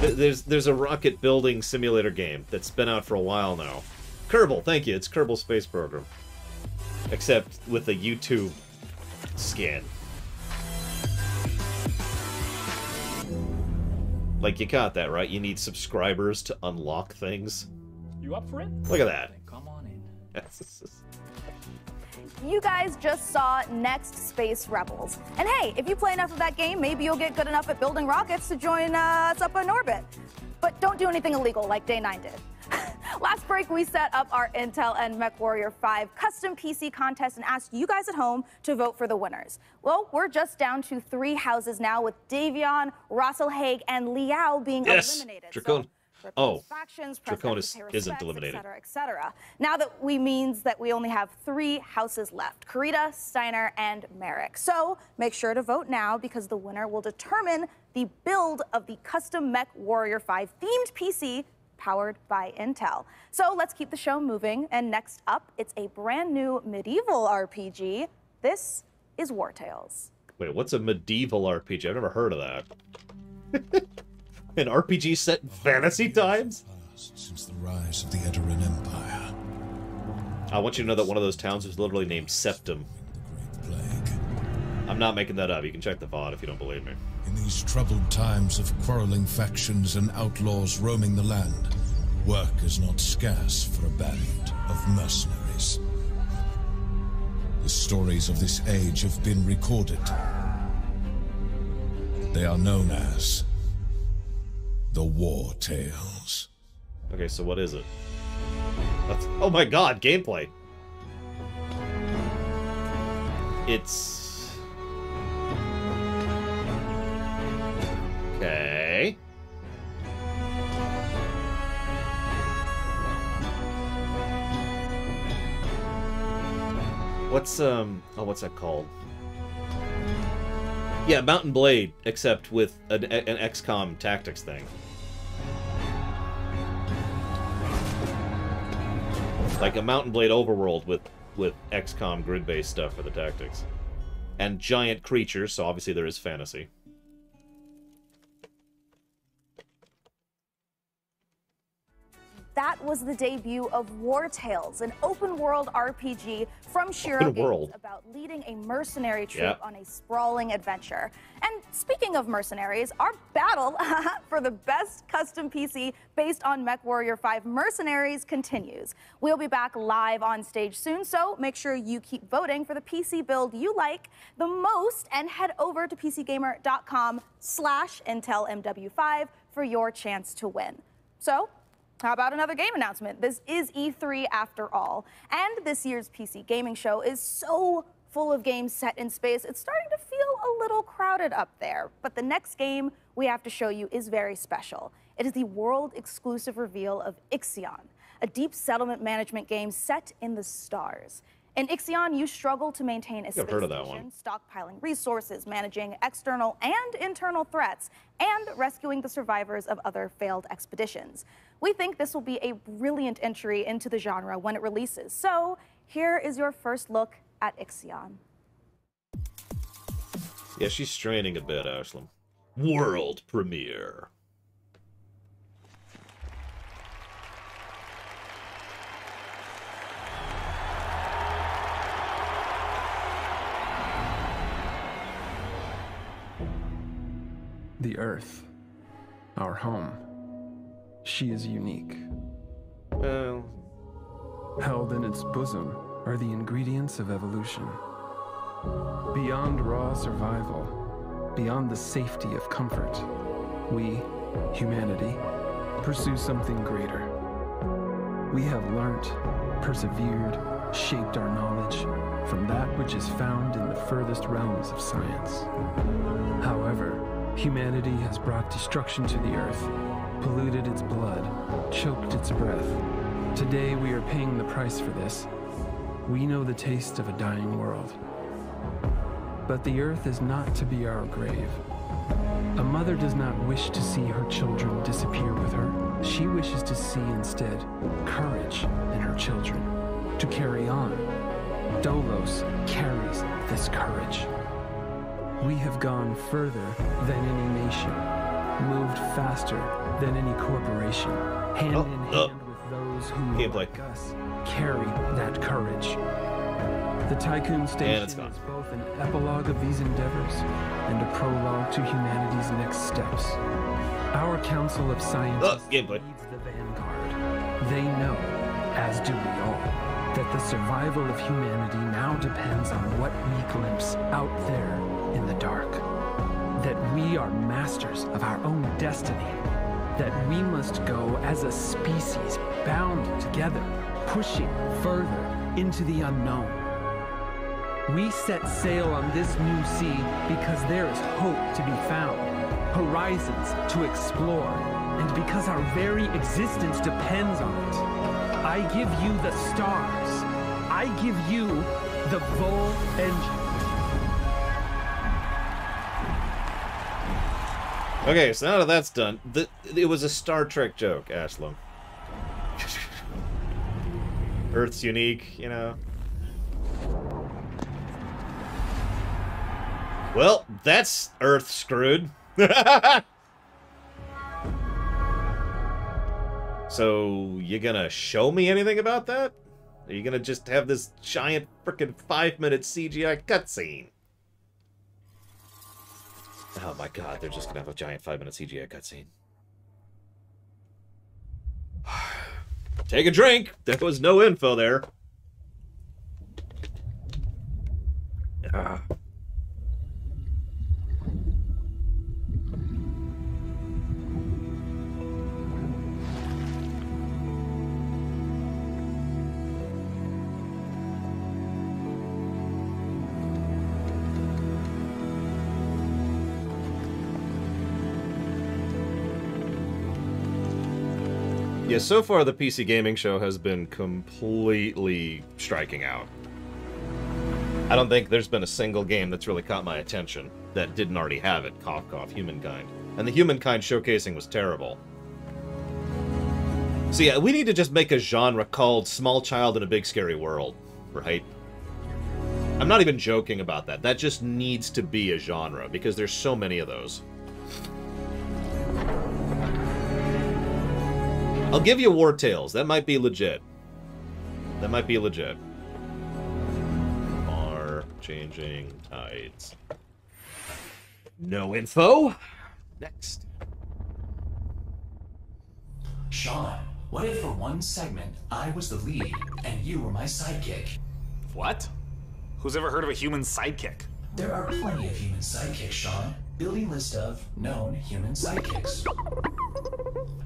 Th- There's there's a rocket building simulator game that's been out for a while now. Kerbal, thank you. It's Kerbal Space Program. Except with a YouTube skin. Like you got that, right? You need subscribers to unlock things. You up for it? Look at that. Come on in. [laughs] You guys just saw Next Space Rebels. And hey, if you play enough of that game, maybe you'll get good enough at building rockets to join us up in orbit. But don't do anything illegal like Day 9 did. [laughs] Last break, we set up our Intel and MechWarrior 5 custom PC contest and asked you guys at home to vote for the winners. Well, we're just down to three houses now, with Davion, Rasalhague, and Liao being Yes! eliminated. Dracon. So, Oh. factions, press Dracon F is- to pay isn't eliminated. Et cetera, et cetera. Now that we means that we only have three houses left: Kurita, Steiner, and Marik. So make sure to vote now because the winner will determine the build of the custom Mech Warrior 5 themed PC powered by Intel. So let's keep the show moving. And next up, it's a brand new medieval RPG. This is War Tales. Wait, what's a medieval RPG? I've never heard of that. [laughs] An RPG set in fantasy times? Since the rise of the Edoran Empire, I want you to know that one of those towns is literally named Septum. I'm not making that up. You can check the VOD if you don't believe me. in these troubled times of quarreling factions and outlaws roaming the land, work is not scarce for a band of mercenaries. The stories of this age have been recorded. They are known as the War Tales. Okay, so what is it? That's, oh my god, gameplay. It's... Okay. What's, um... Oh, what's that called? Yeah, Mount & Blade, except with an, an XCOM tactics thing. like a Mount & Blade overworld with with XCOM grid-based stuff for the tactics, and giant creatures. So obviously there is fantasy. That was the debut of War Tales, an open world RPG from Shiro Games world. about leading a mercenary troop Yeah. on a sprawling adventure. And speaking of mercenaries, our battle [laughs] for the best custom PC based on MechWarrior 5 Mercenaries continues. We'll be back live on stage soon, so make sure you keep voting for the PC build you like the most and head over to pcgamer.com slash IntelMW5 for your chance to win. So, how about another game announcement? This is E3 after all. And this year's PC gaming show is so full of games set in space, it's starting to feel a little crowded up there. But the next game we have to show you is very special. It is the world exclusive reveal of Ixion, a deep settlement management game set in the stars. In Ixion, you struggle to maintain a space heard of that station, stockpiling resources, managing external and internal threats, and rescuing the survivors of other failed expeditions. We think this will be a brilliant entry into the genre when it releases. So, here is your first look at Ixion. Yeah, she's straining a bit, Ashlam. World premiere. The Earth. Our home. She is unique. Well. Held in its bosom are the ingredients of evolution. Beyond raw survival, beyond the safety of comfort, we, humanity, pursue something greater. We have learnt, persevered, shaped our knowledge from that which is found in the furthest realms of science. However, humanity has brought destruction to the earth, polluted its blood, choked its breath. Today we are paying the price for this. We know the taste of a dying world. But the earth is not to be our grave. A mother does not wish to see her children disappear with her. She wishes to see instead courage in her children, to carry on. Dolos carries this courage. We have gone further than any nation, moved faster than any corporation, hand Oh, in hand uh, with those who, gameplay. like us, carry that courage. The Tiqqun Station is both an epilogue of these endeavors and a prologue to humanity's next steps. Our Council of Scientists gameplay. leads the vanguard. They know, as do we all, that the survival of humanity now depends on what we glimpse out there in the dark. That we are masters of our own destiny. That we must go as a species bound together, pushing further into the unknown. We set sail on this new sea because there is hope to be found, horizons to explore, and because our very existence depends on it. I give you the stars. I give you the Vol engine. Okay, so now that that's done, the, it was a Star Trek joke, Aslam. [laughs] Earth's unique, you know. Well, that's Earth screwed. [laughs] so, you gonna show me anything about that? Are you gonna just have this giant freaking five minute CGI cutscene? Oh my god, they're just gonna have a giant five minute CGI cutscene. [sighs] Take a drink! There was no info there. Ah. Yeah, so far the PC gaming show has been completely striking out. I don't think there's been a single game that's really caught my attention that didn't already have it. Cough, cough, Humankind. And the Humankind showcasing was terrible. So yeah, we need to just make a genre called Small Child in a Big Scary World, right? I'm not even joking about that. That just needs to be a genre, because there's so many of those. I'll give you War Tales. That might be legit. That might be legit. Are changing tides. No info. Next. Sean, what if for one segment I was the lead and you were my sidekick? What? Who's ever heard of a human sidekick? There are plenty of human sidekicks, Sean. Building list of known human sidekicks.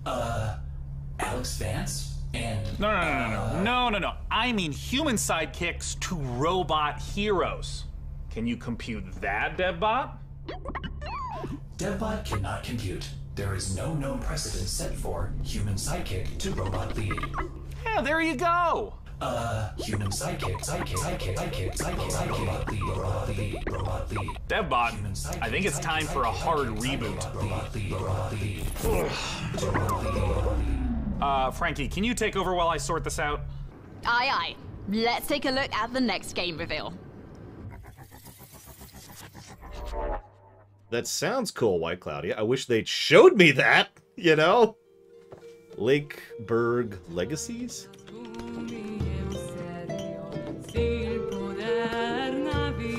Uh, Alex Vance and No, no, no, no, no, no, no, no. I mean human sidekicks to robot heroes. Can you compute that, DevBot? DevBot cannot compute. There is no known precedent set for human sidekick to robot lead. Yeah, there you go. Uh, human sidekick, sidekick, sidekick, sidekick, sidekick, sidekick, robot lead, robot lead, robot lead. DevBot, I think it's time for a hard reboot. Robot lead, robot lead. Robot lead, robot lead. Uh, Frankie, can you take over while I sort this out? Aye, aye. Let's take a look at the next game reveal. That sounds cool, White Cloudy. I wish they'd showed me that, you know? Lakeburg Legacies?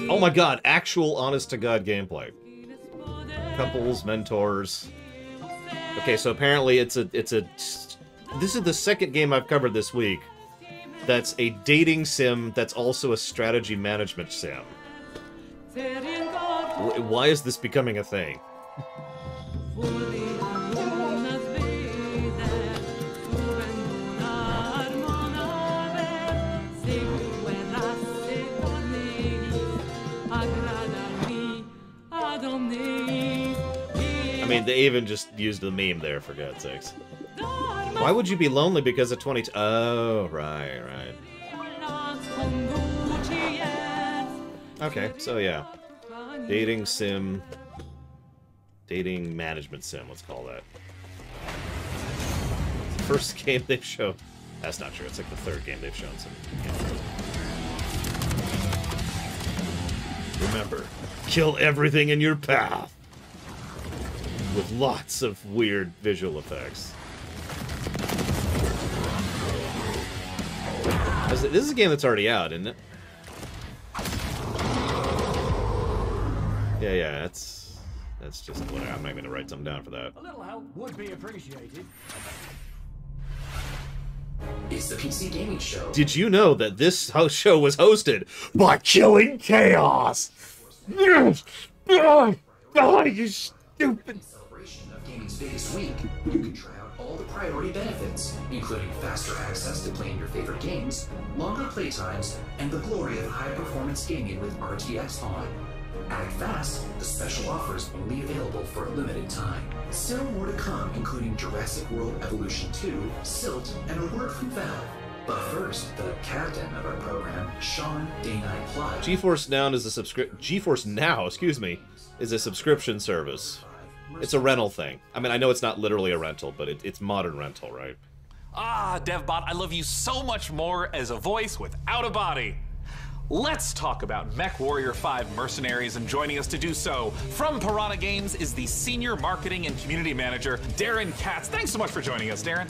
Oh my god, actual honest-to-God gameplay. Couples, mentors. Okay, so apparently it's a it's a this is the second game I've covered this week. That's a dating sim that's also a strategy management sim. Why is this becoming a thing? I mean, they even just used the meme there, for God's sakes. Why would you be lonely because of 20... Oh, right, right. Okay, so yeah. Dating sim... Dating management sim, let's call that. [laughs] First game they've shown... That's not true, it's like the third game they've shown some... Remember, kill everything in your path. With lots of weird visual effects. This is a game that's already out, isn't it? Yeah, yeah, that's that's just what I'm not going to write something down for that. A little help would be appreciated. It's the PC Gaming Show. Did you know that this house show was hosted by Killing Chaos? Yes! Oh, oh, you stupid. celebration of gaming's biggest week, you can try out all the priority benefits, including faster access to playing your favorite games, longer playtimes, and the glory of high-performance gaming with RTX on. Act fast, the special offer is only available for a limited time. Still more to come, including Jurassic World Evolution 2, Silt, and a word from Valve. But first, the captain of our program, Sean Day 9 Plott. GeForce Now is a subscri- GeForce Now, excuse me, is a subscription service. It's a rental thing. I mean, I know it's not literally a rental, but it, it's modern rental, right? Ah, DevBot, I love you so much more as a voice without a body. Let's talk about Mech Warrior 5 Mercenaries, and joining us to do so from Piranha Games is the Senior Marketing and Community Manager, Darren Katz. Thanks so much for joining us, Darren.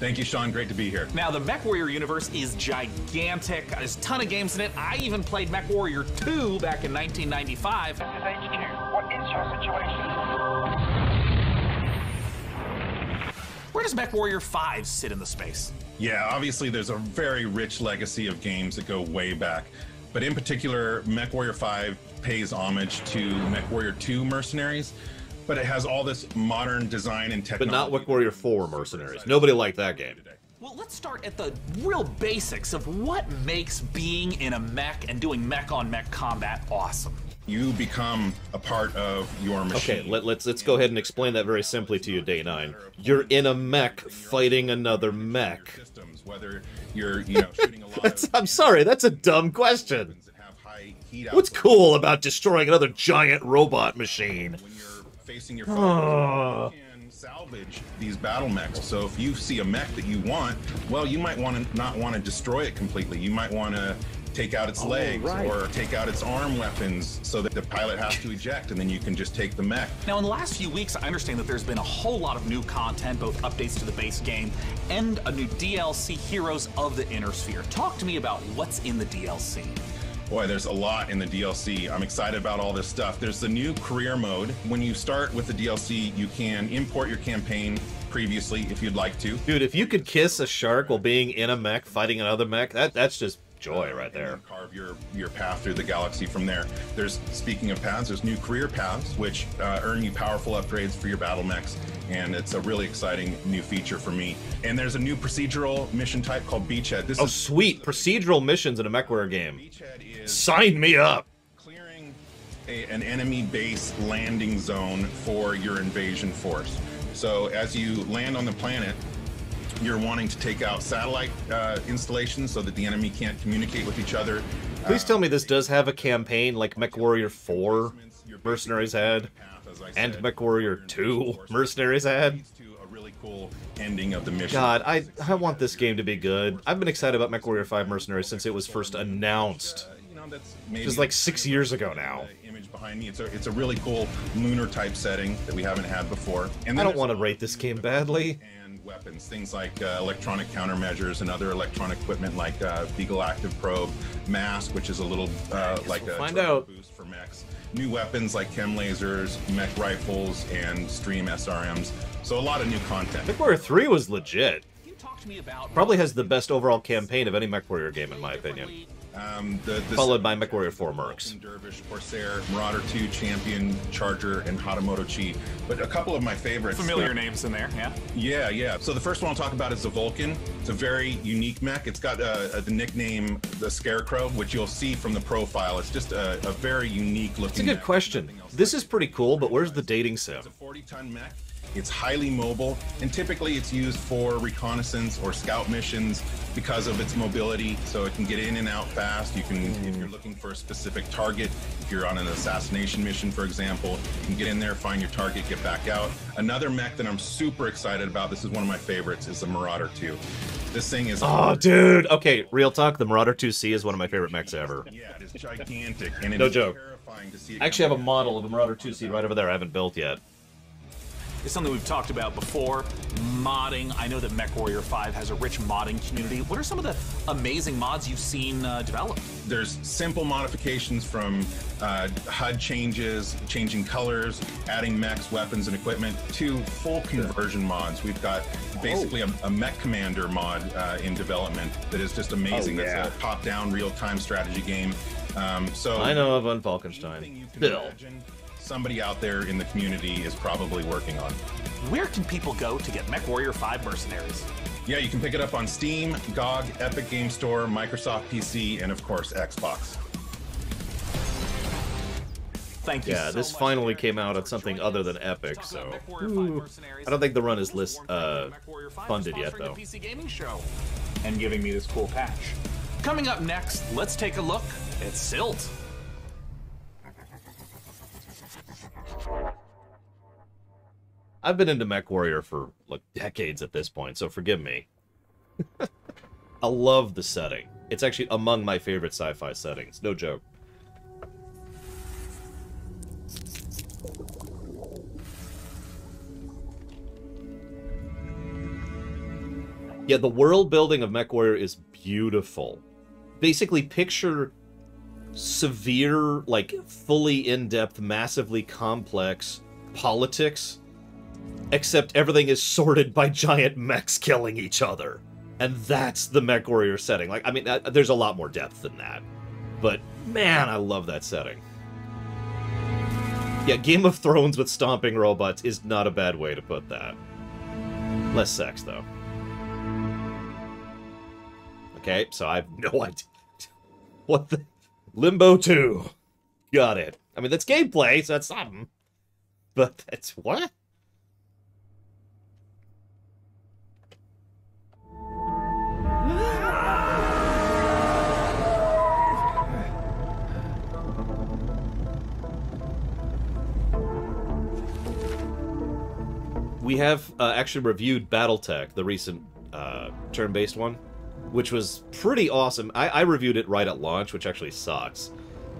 Thank you, Sean. Great to be here. Now, the Mech Warrior universe is gigantic. There's a ton of games in it. I even played Mech Warrior 2 back in 1995. This is HQ. What is your situation? Where does Mech Warrior 5 sit in the space? Yeah, obviously there's a very rich legacy of games that go way back. But in particular, Mech Warrior 5 pays homage to Mech Warrior 2 Mercenaries, but it has all this modern design and technology. But not Mech Warrior 4 Mercenaries. Nobody liked that game. Today. Well, let's start at the real basics of what makes being in a mech and doing mech on mech combat awesome. You become a part of your machine. Okay, let, let's let's go ahead and explain that very simply to you, Day Nine. You're in a mech fighting another mech. Systems, whether you're, you know, shooting a [laughs] lot I'm sorry, that's a dumb question. What's cool about destroying another giant robot machine? facing your Oh. foe, you ah. can salvage these battle mechs. So if you see a mech that you want, well, you might want to not want to destroy it completely. You might want to take out its Oh, legs right. or take out its arm weapons so that the pilot has to eject and then you can just take the mech. Now, in the last few weeks, I understand that there's been a whole lot of new content, both updates to the base game and a new DLC, Heroes of the Inner Sphere. Talk to me about what's in the DLC. Boy, there's a lot in the DLC. I'm excited about all this stuff. There's the new career mode. When you start with the DLC, you can import your campaign previously if you'd like to. Dude, if you could kiss a shark while being in a mech fighting another mech, that that's just joy right there. carve your your path through the galaxy from there. There's speaking of paths, there's new career paths which uh, earn you powerful upgrades for your battle mechs, and it's a really exciting new feature for me. And there's a new procedural mission type called Beachhead. This Oh, is sweet procedural missions in a MechWarrior game. Sign me up. a, an enemy base landing zone for your invasion force. So as you land on the planet, you're wanting to take out satellite uh, installations so that the enemy can't communicate with each other. Please tell me this uh, does have a campaign like MechWarrior 4 Mercenaries had, and MechWarrior 2 [laughs] Mercenaries had. cool ending of the mission. God, I I want this game to be good. I've been excited about MechWarrior 5 Mercenaries since it was first announced. Just uh, like six years ago now. Uh, image behind me. It's a it's a really cool lunar type setting that we haven't had before. And I don't want to rate this game badly. And weapons, things like uh, electronic countermeasures and other electronic equipment like uh, Beagle Active Probe, MASC, which is a little uh, like we'll a find out. boost for mechs. New weapons like chem lasers, mech rifles, and Streak SRMs. So a lot of new content. MechWarrior 3 was legit. Talk to me about Probably has the best overall campaign of any MechWarrior game, in my opinion. Um, the, the Followed by MechWarrior 4 Mercs. Dervish, Corsair, Marauder 2, Champion, Charger, and Hatamoto Chi. But a couple of my favorites. Familiar uh, names in there, yeah? Yeah, yeah. So the first one I'll talk about is the Vulcan. It's a very unique mech. It's got uh, the nickname the Scarecrow, which you'll see from the profile. It's just a, a very unique looking. It's a good mech. question. This is pretty cool, but where's the dating sim? 40 ton mech. It's highly mobile, and typically it's used for reconnaissance or scout missions because of its mobility. So it can get in and out fast. You can, if you're looking for a specific target, if you're on an assassination mission, for example, you can get in there, find your target, get back out. Another mech that I'm super excited about, this is one of my favorites, is the Marauder 2. This thing is. Oh, dude. Okay, real talk. The Marauder 2C is one of my favorite mechs ever. Yeah, it is gigantic, and it No joke. terrifying to see. It I actually have a model of a Marauder 2C right over there. I haven't built yet. It's something we've talked about before. Modding. I know that MechWarrior 5 has a rich modding community. What are some of the amazing mods you've seen uh, developed? There's simple modifications from uh, HUD changes, changing colors, adding mechs, weapons, and equipment, to full conversion mods. We've got basically a, a mech commander mod uh, in development that is just amazing. Oh, yeah. It's a top-down, real-time strategy game. Um, so I know of Von Falkenstein. Bill. imagine somebody out there in the community is probably working on. Where can people go to get MechWarrior 5 Mercenaries? Yeah, you can pick it up on Steam, GOG, Epic Game Store, Microsoft PC, and of course Xbox. Thank you. Yeah, so this much, finally Eric, came out for at something other than Epic, so about MechWarrior 5 Ooh. I don't think the run is Thank list uh, to MechWarrior 5 for funded yet though. PC Gaming Show and giving me this cool patch. Coming up next, let's take a look at Silt. I've been into MechWarrior for like decades at this point, so forgive me. [laughs] I love the setting. It's actually among my favorite sci-fi settings. No joke. Yeah, the world building of MechWarrior is beautiful. Basically, picture severe, like fully in-depth, massively complex politics, except everything is sorted by giant mechs killing each other. And that's the Mech Warrior setting. Like, I mean, uh, there's a lot more depth than that. But, man, I love that setting. Yeah, Game of Thrones with stomping robots is not a bad way to put that. Less sex, though. Okay, so I have no [laughs] idea. What the... Limbo 2. Got it. I mean, that's gameplay, so that's something. But that's what? We have uh, actually reviewed BattleTech, the recent uh, turn-based one, which was pretty awesome. I, I reviewed it right at launch, which actually sucks,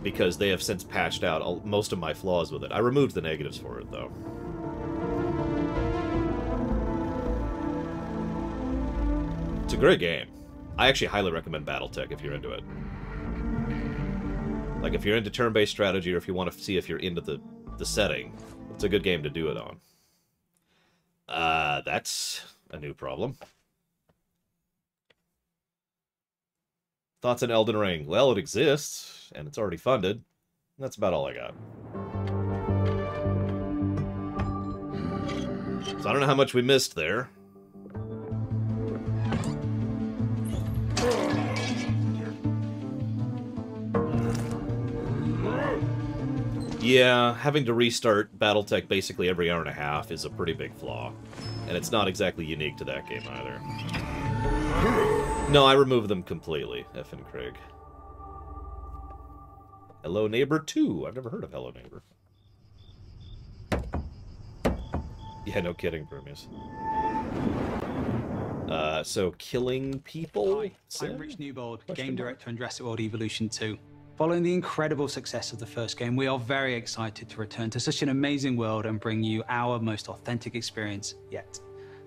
because they have since patched out all, most of my flaws with it. I removed the negatives for it, though. It's a great game. I actually highly recommend BattleTech if you're into it. Like, if you're into turn-based strategy, or if you want to see if you're into the, the setting, it's a good game to do it on. Uh, that's a new problem. Thoughts on Elden Ring? Well, it exists, and it's already funded. That's about all I got. So I don't know how much we missed there. Yeah, having to restart Battletech basically every hour and a half is a pretty big flaw. And it's not exactly unique to that game either. No, I removed them completely, F and Craig. Hello Neighbor 2. I've never heard of Hello Neighbor. Yeah, no kidding, Prometheus. Uh, so killing people? I'm Rich Newbold, Question game director on Jurassic World Evolution 2. Following the incredible success of the first game, we are very excited to return to such an amazing world and bring you our most authentic experience yet.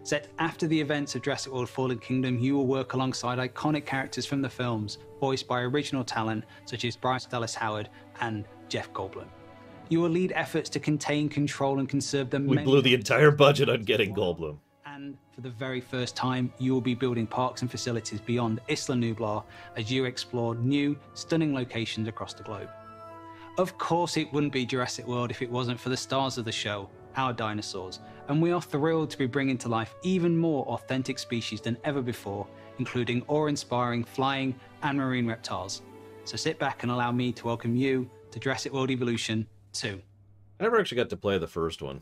Set after the events of Jurassic World Fallen Kingdom, you will work alongside iconic characters from the films, voiced by original talent such as Bryce Dallas Howard and Jeff Goldblum. You will lead efforts to contain, control, and conserve the We many blew the entire budget on getting Goldblum. and for the very first time, you will be building parks and facilities beyond Isla Nublar as you explore new, stunning locations across the globe. Of course, it wouldn't be Jurassic World if it wasn't for the stars of the show, our dinosaurs, and we are thrilled to be bringing to life even more authentic species than ever before, including awe inspiring flying and marine reptiles. So sit back and allow me to welcome you to Jurassic World Evolution 2. I never actually got to play the first one.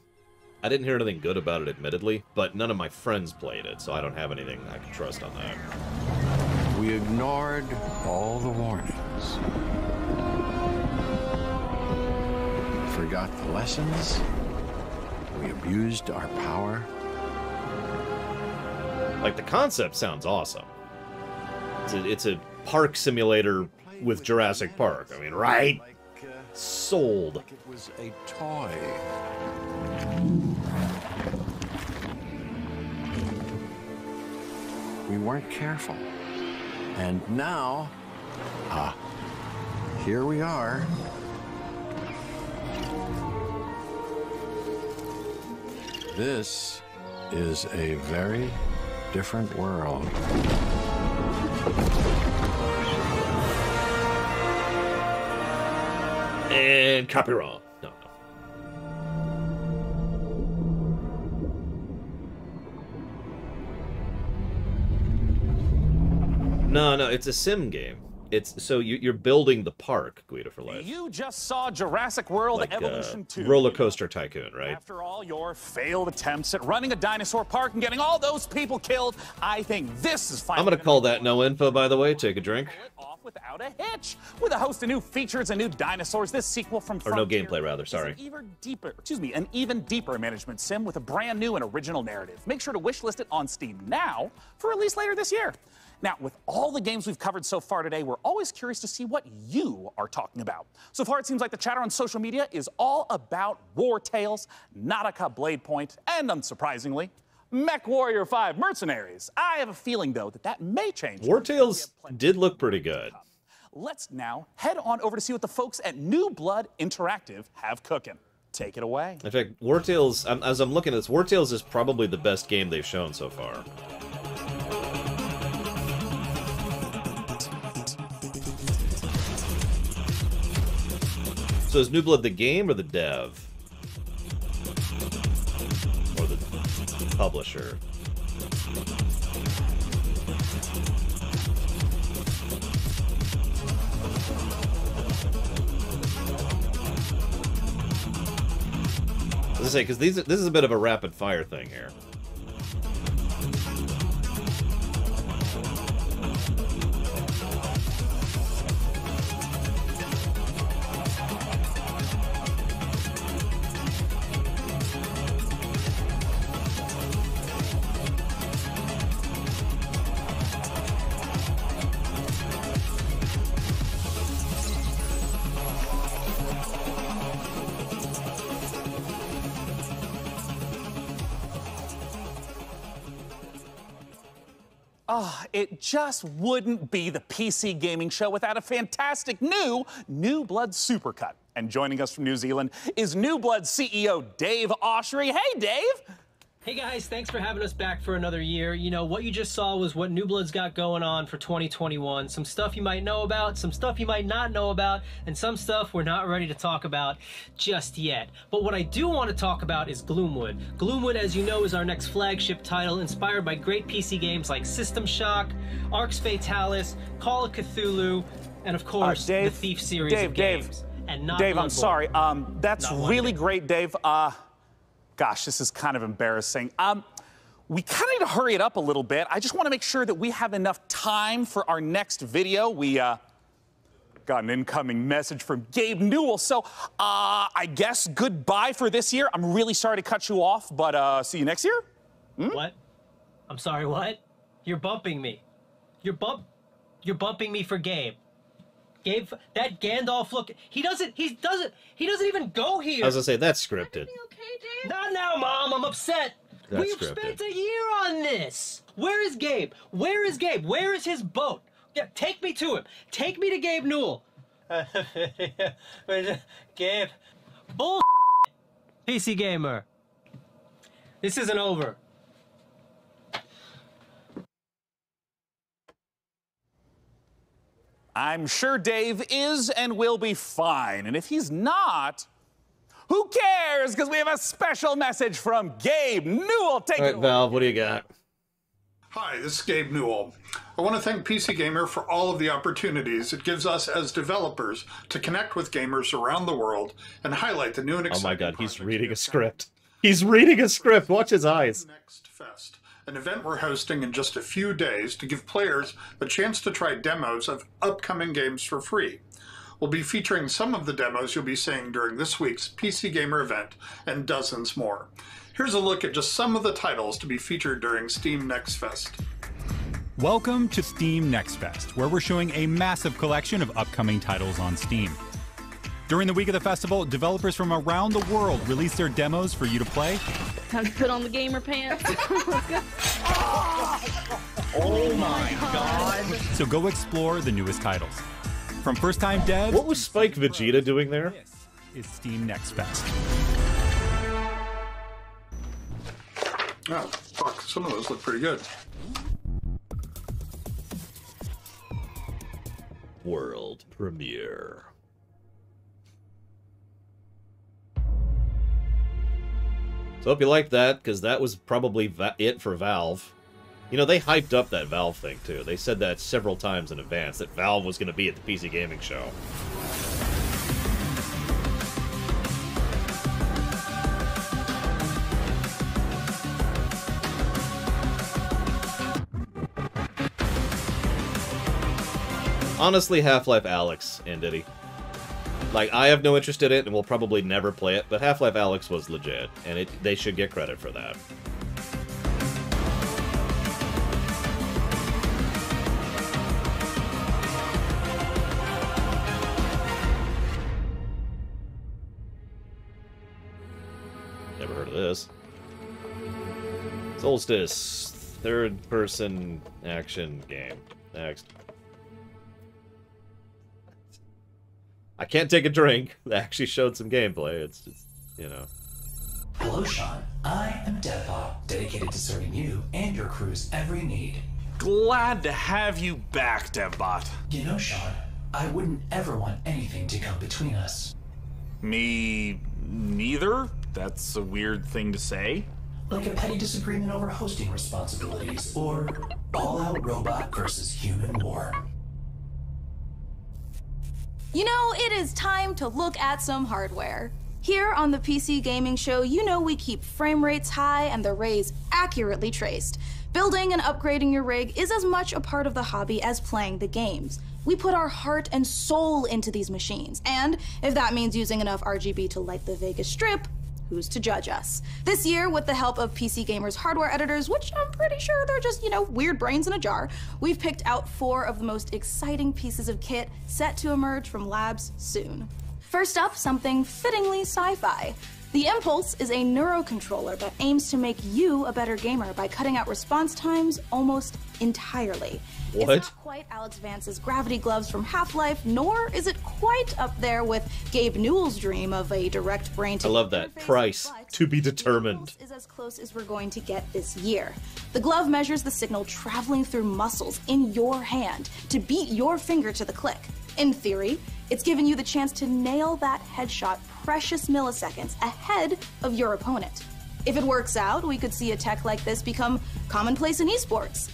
I didn't hear anything good about it, admittedly, but none of my friends played it, so I don't have anything I can trust on that. We ignored all the warnings. Forgot the lessons. We abused our power. Like, the concept sounds awesome. It's a, it's a park simulator with Jurassic Park. I mean, right? Sold. It was a toy. We weren't careful. And now, ah, here we are. This is a very different world. And copy wrong. No, no. No, no, it's a sim game. It's so you, you're building the park, Guido for life, You just saw Jurassic World like uh, Evolution 2. roller coaster tycoon, right? After all your failed attempts at running a dinosaur park and getting all those people killed, I think this is finally I'm gonna call that no info, by the way. Take a drink. off without a hitch. With a host of new features and new dinosaurs, this sequel from Or no gameplay, rather. Sorry. even deeper, excuse me, an even deeper management sim with a brand new and original narrative. Make sure to wishlist it on Steam now for release later this year. Now, with all the games we've covered so far today, we're always curious to see what you are talking about. So far, it seems like the chatter on social media is all about War Tales, Naraka Bladepoint, and unsurprisingly, Mech Warrior 5 Mercenaries. I have a feeling, though, that that may change. War Tales did look pretty good. Let's now head on over to see what the folks at New Blood Interactive have cooking. Take it away. In fact, War Tales, as I'm looking at this, War Tales is probably the best game they've shown so far. So is New Blood the game or the dev? Or the publisher? As I say, because these this is a bit of a rapid fire thing here. It just wouldn't be the PC gaming show without a fantastic new New Blood Supercut. And joining us from New Zealand is New Blood CEO Dave Oshry. Hey, Dave. Hey guys, thanks for having us back for another year. You know, what you just saw was what New Blood's got going on for 2021. Some stuff you might know about, some stuff you might not know about, and some stuff we're not ready to talk about just yet. But what I do want to talk about is Gloomwood. Gloomwood, as you know, is our next flagship title inspired by great PC games like System Shock, Arx Fatalis, Call of Cthulhu, and of course, Uh, Dave, the Thief series Dave, of Dave, games. And not Dave, I'm sorry. Um, that's Not really great, Dave. Uh, gosh, this is kind of embarrassing. Um, we kind of need to hurry it up a little bit. I just want to make sure that we have enough time for our next video. We uh, got an incoming message from Gabe Newell. So uh, I guess goodbye for this year. I'm really sorry to cut you off, but uh, see you next year. What? I'm sorry, what? You're bumping me. You're bump you're bumping me for Gabe. Gabe that Gandalf look he doesn't he doesn't he doesn't even go here. I was gonna say that's scripted. Okay, Not now, Mom, I'm upset. That's We've scripted. spent a year on this. Where is Gabe? Where is Gabe? Where is his boat? Yeah, take me to him. Take me to Gabe Newell. [laughs] Gabe. Bull [laughs] PC gamer. This isn't over. I'm sure Dave is and will be fine. And if he's not, who cares? Because we have a special message from Gabe Newell. Take All it away. Valve, what do you got? Hi, this is Gabe Newell. I want to thank PC Gamer for all of the opportunities it gives us as developers to connect with gamers around the world and highlight the new and exciting. Oh my god, he's reading a script. He's reading a script. Watch his eyes. Next Fest, an event we're hosting in just a few days to give players a chance to try demos of upcoming games for free. We'll be featuring some of the demos you'll be seeing during this week's PC Gamer event and dozens more. Here's a look at just some of the titles to be featured during Steam Next Fest. Welcome to Steam Next Fest, where we're showing a massive collection of upcoming titles on Steam. During the week of the festival, developers from around the world release their demos for you to play. Time to put on the gamer pants. [laughs] Oh my god! So go explore the newest titles. From first time devs. What was Spike Vegeta doing there? Is Steam Next Fest. Oh, fuck. Some of those look pretty good. World premiere. So hope you liked that, because that was probably it for Valve. You know, they hyped up that Valve thing, too. They said that several times in advance, that Valve was going to be at the PC Gaming Show. Honestly, Half-Life Alyx and Diddy. Like, I have no interest in it, and will probably never play it, but Half-Life Alyx was legit, and it they should get credit for that. Never heard of this. Solstice, third-person action game. Next. I can't take a drink. [laughs] They actually showed some gameplay. It's just, you know. Hello, Sean. I am DevBot, dedicated to serving you and your crew's every need. Glad to have you back, Devbot. You know, Sean, I wouldn't ever want anything to come between us. Me neither? That's a weird thing to say. Like a petty disagreement over hosting responsibilities, or all-out robot versus human war. You know, it is time to look at some hardware. Here on the PC Gaming Show, you know we keep frame rates high and the rays accurately traced. Building and upgrading your rig is as much a part of the hobby as playing the games. We put our heart and soul into these machines, and if that means using enough RGB to light the Vegas Strip, who's to judge us? This year, with the help of PC Gamer's hardware editors, which I'm pretty sure they're just, you know, weird brains in a jar, we've picked out four of the most exciting pieces of kit set to emerge from labs soon. First up, something fittingly sci-fi. The Impulse is a neurocontroller that aims to make you a better gamer by cutting out response times almost entirely. What? It's not quite Alyx Vance's gravity gloves from Half-Life, nor is it quite up there with Gabe Newell's dream of a direct brain to I love that. Price to be determined. is as close as we're going to get this year. The glove measures the signal traveling through muscles in your hand to beat your finger to the click. In theory, it's giving you the chance to nail that headshot precious milliseconds ahead of your opponent. If it works out, we could see a tech like this become commonplace in esports.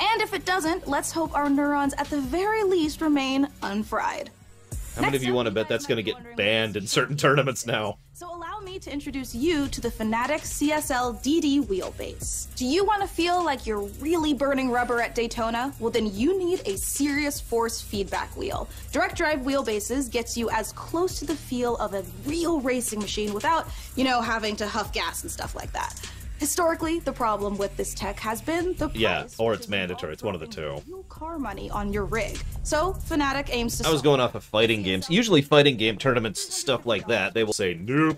And if it doesn't, let's hope our neurons at the very least remain unfried. How many of you want to bet that's going to get banned in certain tournaments now? So allow me to introduce you to the Fanatec CSL DD wheelbase. Do you want to feel like you're really burning rubber at Daytona? Well, then you need a serious force feedback wheel. Direct drive wheelbases gets you as close to the feel of a real racing machine without, you know, having to huff gas and stuff like that. Historically, the problem with this tech has been the price, Yeah, or it's mandatory. It's one of the two. car money on your rig. So Fanatec aims to I was going off of fighting games. Usually, fighting game tournaments, stuff like that, they will say nope.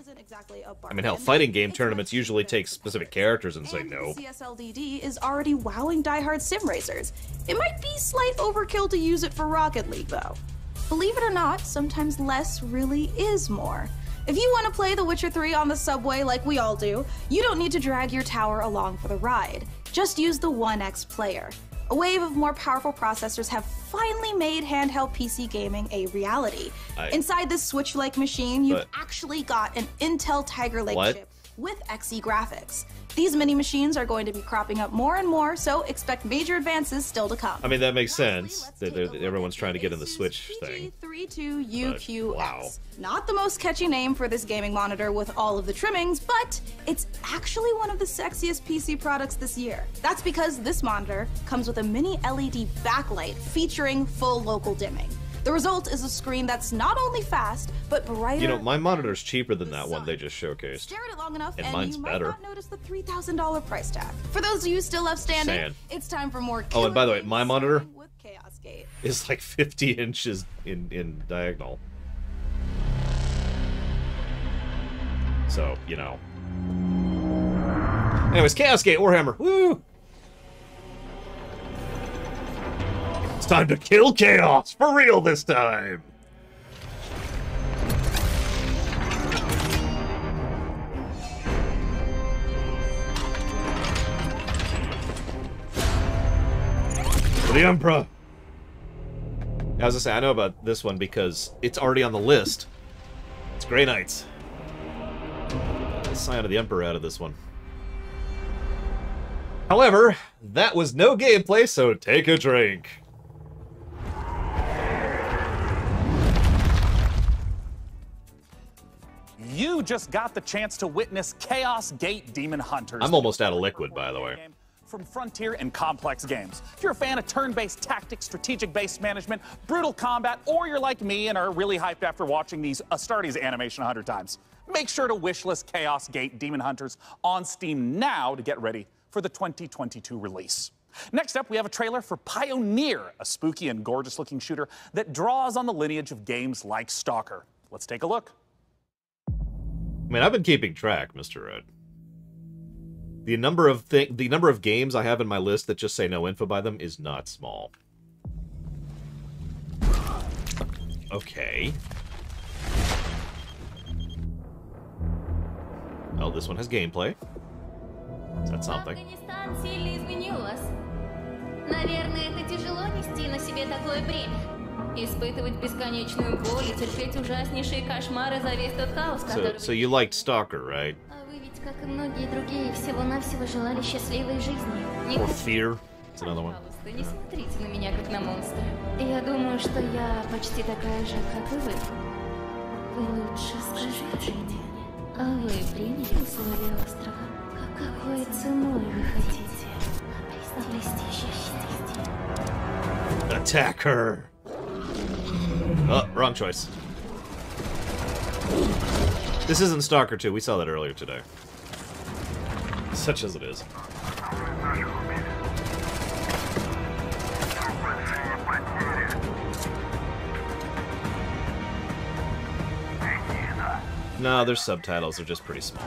I mean, hell, fighting game tournaments usually take specific characters and say no. CSLDD is already wowing diehard sim racers. It might be slight overkill to use it for Rocket League, though. Believe it or not, sometimes less really is more. If you want to play The Witcher 3 on the subway like we all do, you don't need to drag your tower along for the ride. Just use the 1X player. A wave of more powerful processors have finally made handheld PC gaming a reality. I- Inside this Switch-like machine, you've actually got an Intel Tiger Lake What? chip with XE graphics. These mini machines are going to be cropping up more and more, so expect major advances still to come. I mean, that makes sense. Everyone's trying to get in the Switch thing. 32UQX. wow. Not the most catchy name for this gaming monitor with all of the trimmings, but it's actually one of the sexiest PC products this year. That's because this monitor comes with a mini LED backlight featuring full local dimming. The result is a screen that's not only fast, but brighter. You know, my monitor's cheaper than that one they just showcased. Stare at it long enough, And and, mine's you better. might not notice the three thousand dollar price tag. For those of you still left standing, Saying. it's time for more. Oh, and by the way, my monitor with Chaos Gate. is like 50 inches in in diagonal. So, you know. Anyways, Chaos Gate, Warhammer. Woo! It's time to kill Chaos! For real this time! For the Emperor! As I say, I know about this one because it's already on the list. It's Grey Knights. Sign of the Emperor out of this one. However, that was no gameplay, so take a drink. You just got the chance to witness Chaos Gate Demon Hunters. I'm almost out of liquid, by the way. from Frontier and Complex Games. If you're a fan of turn-based tactics, strategic-based management, brutal combat, or you're like me and are really hyped after watching these Astartes animation a hundred times, make sure to wishlist Chaos Gate Demon Hunters on Steam now to get ready for the 2022 release. Next up, we have a trailer for Pioneer, a spooky and gorgeous-looking shooter that draws on the lineage of games like Stalker. Let's take a look. I mean, I've been keeping track, Mr. Red. The number of thi- the number of games I have in my list that just say no info by them is not small. Okay. Oh, this one has gameplay. Is that something? Афганистан сильно изменил вас. Наверное, это тяжело нести на себе такое бремя. Испытывать бесконечную боль и терпеть ужаснейшие кошмары за весь тот хаос, So, который... so you liked Stalker, right? А вы ведь, как и многие другие, всего-навсего желали счастливой жизни. Не Or Fear? It's another one. Пожалуйста, не смотрите на меня, как на монстра. Я думаю, что я почти такая же, как и вы. Вы лучше скажите мне, а вы приняли условия острова? Ка- Какой ценой вы хотите? Attack her! Oh, wrong choice. This isn't Stalker 2. We saw that earlier today. Such as it is. No, their subtitles are just pretty small.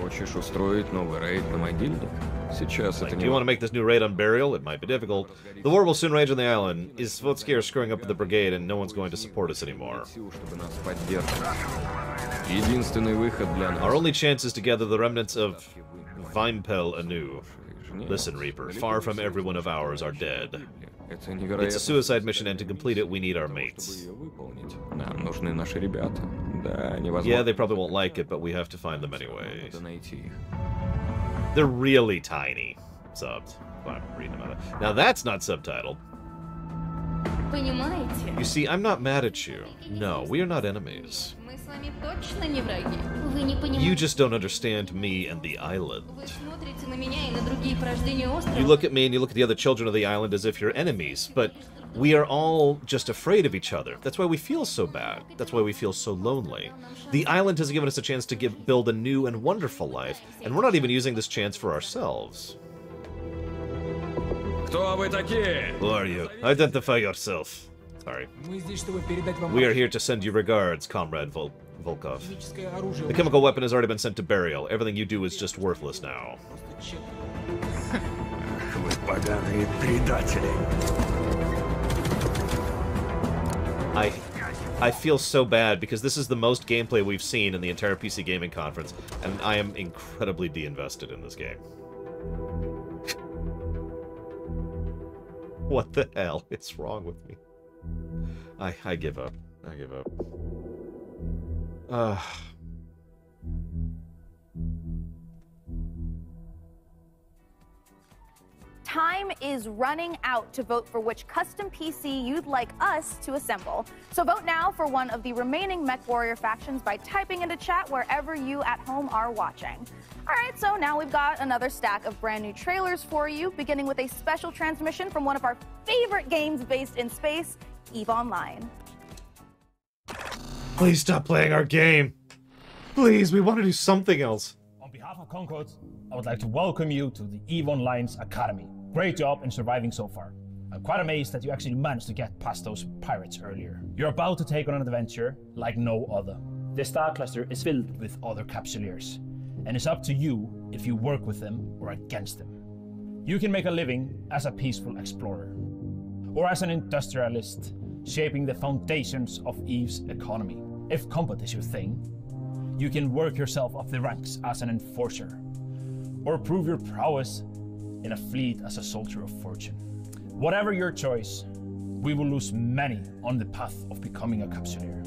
Хочешь устроить новый рейд на могильник? Сейчас Like, это do не you want to make this new raid on Burial? It might be difficult. The war will soon rage on the island. Is Svotskir screwing up with the brigade and no one's going to support us anymore? чтобы нас поддерживать. Единственный выход для нас. Our only chance is to gather the remnants of Vimepel anew. Listen, Reaper, far from everyone of ours are dead. Это It's невероятно. a suicide mission, and to complete it, we need our mates. выполнить. Нам нужны наши ребята. Yeah, they probably won't like it, but we have to find them anyway. They're really tiny. Subbed. Well, I'm reading them out. Now that's not subtitled. You see, I'm not mad at you. No, we are not enemies. You just don't understand me and the island. You look at me and you look at the other children of the island as if you're enemies, but we are all just afraid of each other. That's why we feel so bad. That's why we feel so lonely. The island has given us a chance to give, build a new and wonderful life, and we're not even using this chance for ourselves. Кто вы такие? Who are you? Identify yourself. Sorry. Мы здесь, чтобы передать вам We are here to send you regards, Comrade Vol- Volkov. химическое оружие. The chemical weapon has already been sent to burial. Everything you do is just worthless now. [laughs] Вы поганые предатели. I I feel so bad because this is the most gameplay we've seen in the entire PC gaming conference, and I am incredibly de-invested in this game. what the hell is wrong with me? I I give up. I give up. Uh, Time is running out to vote for which custom PC you'd like us to assemble. So vote now for one of the remaining Mech Warrior factions by typing into chat wherever you at home are watching. All right, so now we've got another stack of brand new trailers for you, beginning with a special transmission from one of our favorite games based in space, EVE Online. Please stop playing our game. Please, we want to do something else. On behalf of Concord, I would like to welcome you to the EVE Online's Academy. Great job in surviving so far. I'm quite amazed that you actually managed to get past those pirates earlier. You're about to take on an adventure like no other. The star cluster is filled with other capsuleers, and it's up to you if you work with them or against them. You can make a living as a peaceful explorer, or as an industrialist, shaping the foundations of EVE's economy. If combat is your thing, you can work yourself up the ranks as an enforcer, or prove your prowess in a fleet as a soldier of fortune. Whatever your choice, we will lose many on the path of becoming a capsuleer.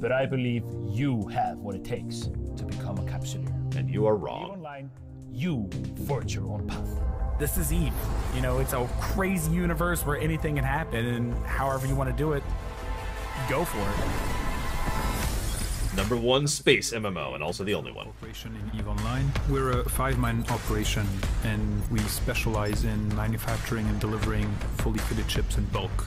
But I believe you have what it takes to become a capsuleer. And you are wrong. Online, you forge your own path. This is Eve. You know, it's a crazy universe where anything can happen, and however you want to do it, go for it. Number one space MMO, and also the only one. Operation in EVE Online. We're a five-man operation, and we specialize in manufacturing and delivering fully fitted chips in bulk.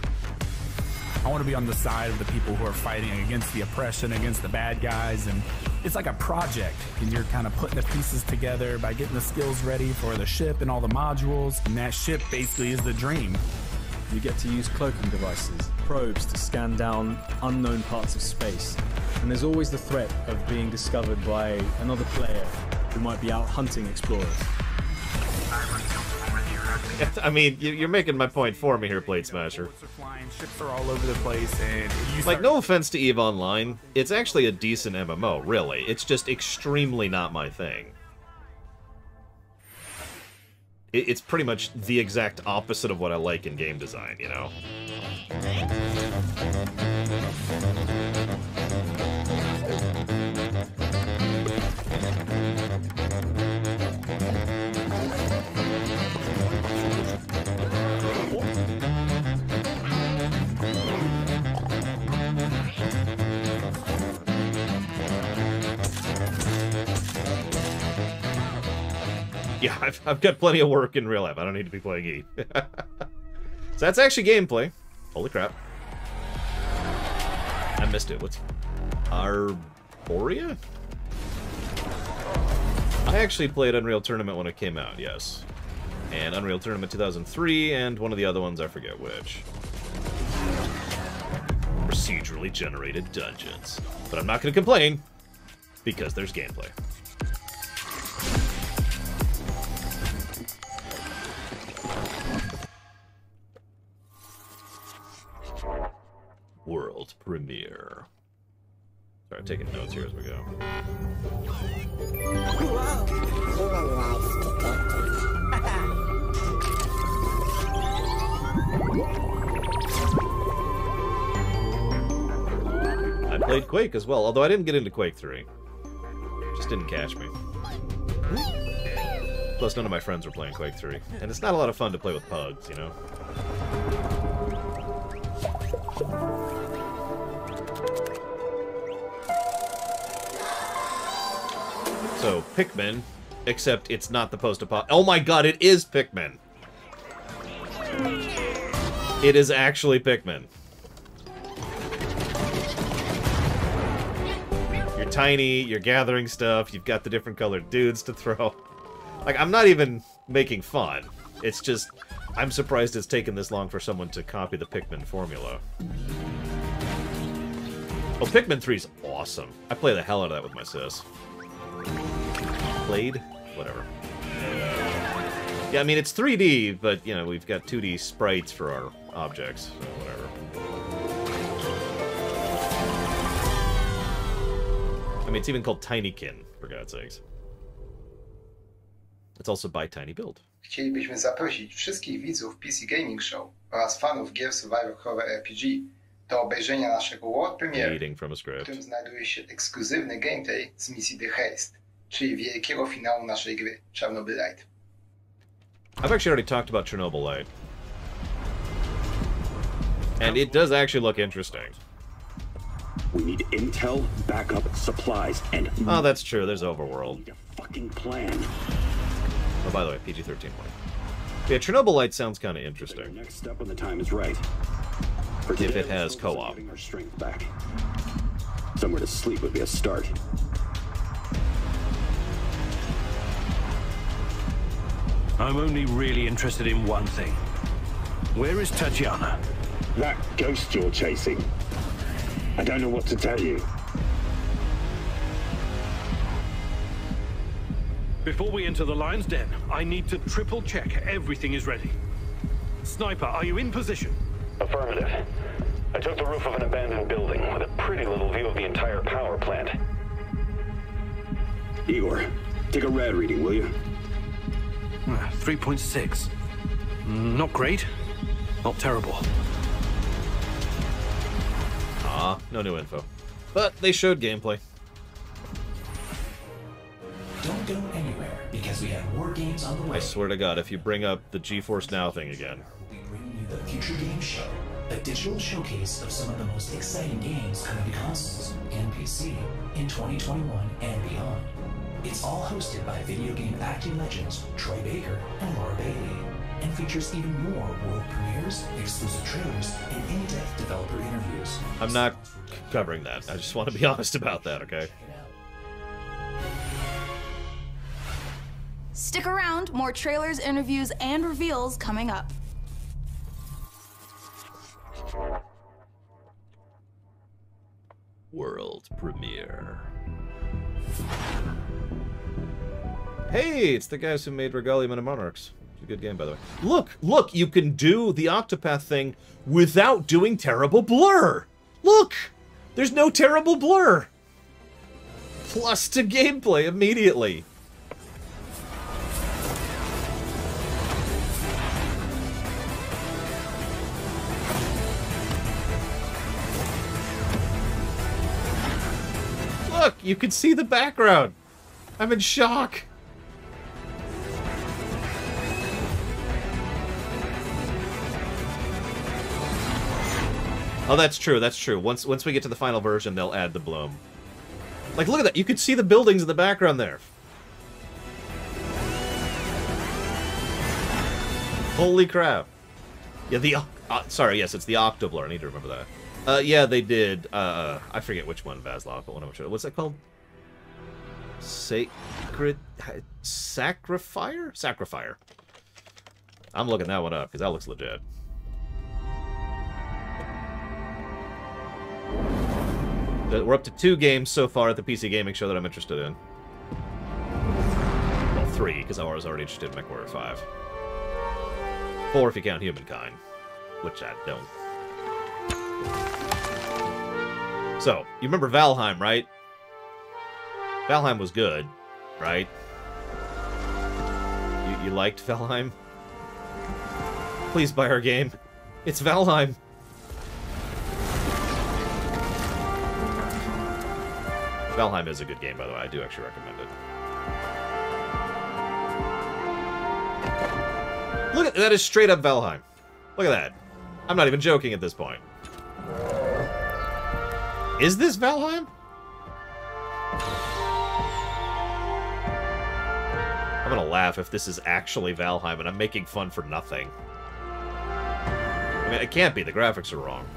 I want to be on the side of the people who are fighting against the oppression, against the bad guys, and it's like a project. And you're kind of putting the pieces together by getting the skills ready for the ship and all the modules. And that ship basically is the dream. You get to use cloaking devices, probes to scan down unknown parts of space. And there's always the threat of being discovered by another player who might be out hunting explorers. [laughs] I mean, you- you're making my point for me here, Plate Smasher. Flying ships are all over the place, and Like, no offense to EVE Online, it's actually a decent MMO, really. It's just extremely not my thing. It's pretty much the exact opposite of what I like in game design, you know? I've, I've got plenty of work in real life. I don't need to be playing E. [laughs] so that's actually gameplay. Holy crap. I missed it. What's... Arboria? I actually played Unreal Tournament when it came out, yes. And Unreal Tournament 2003, and one of the other ones, I forget which. Procedurally generated dungeons. But I'm not going to complain, because there's gameplay. World premiere. Sorry, I'm taking notes here as we go. I played Quake as well, although I didn't get into Quake 3. Just didn't catch me. Plus, none of my friends were playing Quake 3. And it's not a lot of fun to play with pugs, you know? So, Pikmin, except it's not the post-apo- Oh my god, it is Pikmin! It is actually Pikmin. You're tiny, you're gathering stuff, you've got the different colored dudes to throw. Like, I'm not even making fun. It's just, I'm surprised it's taken this long for someone to copy the Pikmin formula. Oh, Pikmin 3 is awesome. I play the hell out of that with my sis. Played? Whatever. Yeah, I mean, it's 3D, but, you know, we've got 2D sprites for our objects, so whatever. I mean, it's even called Tinykin, for God's sakes. It's also by tinyBuild. Chcielibyśmy zaprosić wszystkich widzów PC Gaming Show oraz fanów gier Survivor Horror RPG do obejrzenia naszego world premiere, a w którym znajduje się ekskluzywny gameplay z misji The Haste, czyli wielkiego finału naszej gry Chernobylite. I've actually already talked about Chernobyl Light. And it does actually look interesting. We need intel, backup, supplies, and Oh, that's true. There's Overworld. fucking plan. Oh, by the way, PG-13 warning. Yeah, Chernobylite sounds kind of interesting. Next step when the time is right. For If it has let's focus on co-op. getting our strength back. Somewhere to sleep would be a start. I'm only really interested in one thing. Where is Tatiana? That ghost you're chasing. I don't know what to tell you. Before we enter the lion's den, I need to triple check everything is ready. Sniper, are you in position? Affirmative. I took the roof of an abandoned building with a pretty little view of the entire power plant. Igor, take a rad reading, will you? Ah, 3.6. Mm, Not great. Not terrible. Ah, no new info. But they showed gameplay. Don't go anywhere because we have more games on the way. I swear to God, if you bring up the GeForce Now thing again. We bring you the Future Game Show, a digital showcase of some of the most exciting games coming to consoles and PC in 2021 and beyond. It's all hosted by video game acting legends Troy Baker and Laura Bailey, and features even more world premieres, exclusive trailers, and in-depth developer interviews. I'm not covering that. I just want to be [laughs] honest about that, okay? Stick around, more trailers, interviews, and reveals coming up. World premiere. Hey, it's the guys who made Regalium and Monarchs. It's a good game, by the way. Look, look, you can do the Octopath thing without doing terrible blur. Look, there's no terrible blur. Plus to gameplay immediately. Look, you can see the background. I'm in shock. Oh, that's true. That's true. Once once we get to the final version, they'll add the bloom. Like, look at that. You can see the buildings in the background there. Holy crap. Yeah, the... Uh, sorry, yes, it's the Octoblur. I need to remember that. Uh, yeah, they did. Uh, I forget which one, Vaslov, but one of them. What's that called? Sacred... Sacrifire? Sacrifire. I'm looking that one up, because that looks legit. We're up to two games so far at the PC Gaming Show that I'm interested in. Well, three, because I was already interested in MechWarrior 5. Four if you count Humankind, which I don't. So, you remember Valheim, right? Valheim was good, right? You, you liked Valheim? Please buy our game. It's Valheim. Valheim is a good game, by the way. I do actually recommend it. Look at that is straight up Valheim. Look at that. I'm not even joking at this point. Is this Valheim? I'm gonna laugh if this is actually Valheim and I'm making fun for nothing. I mean, it can't be. The graphics are wrong.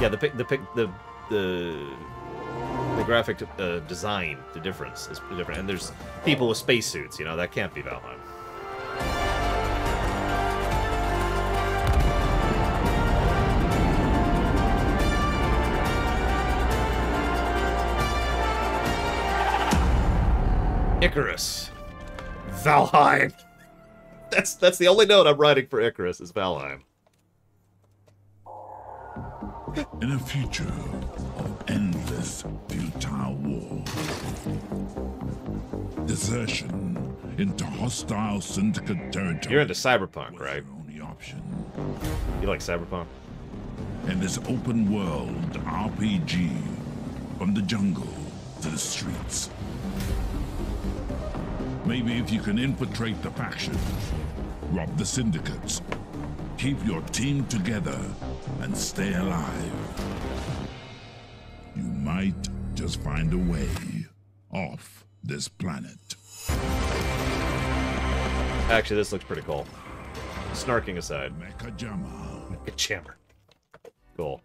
Yeah, the pic, the pic, the the the graphic uh, design, the difference is different. And there's people with spacesuits. You know, that can't be Valheim. Icarus. Valheim. That's that's the only note I'm writing for Icarus is Valheim. In a future of endless futile war, desertion into hostile syndicate territory. You're into cyberpunk, right? Only option. You like cyberpunk? In this open world RPG, from the jungle to the streets. Maybe if you can infiltrate the faction, rob the syndicates, keep your team together, and stay alive, you might just find a way off this planet. Actually, this looks pretty cool. Snarking aside. Mechajammer. Mecha Jammer. Cool.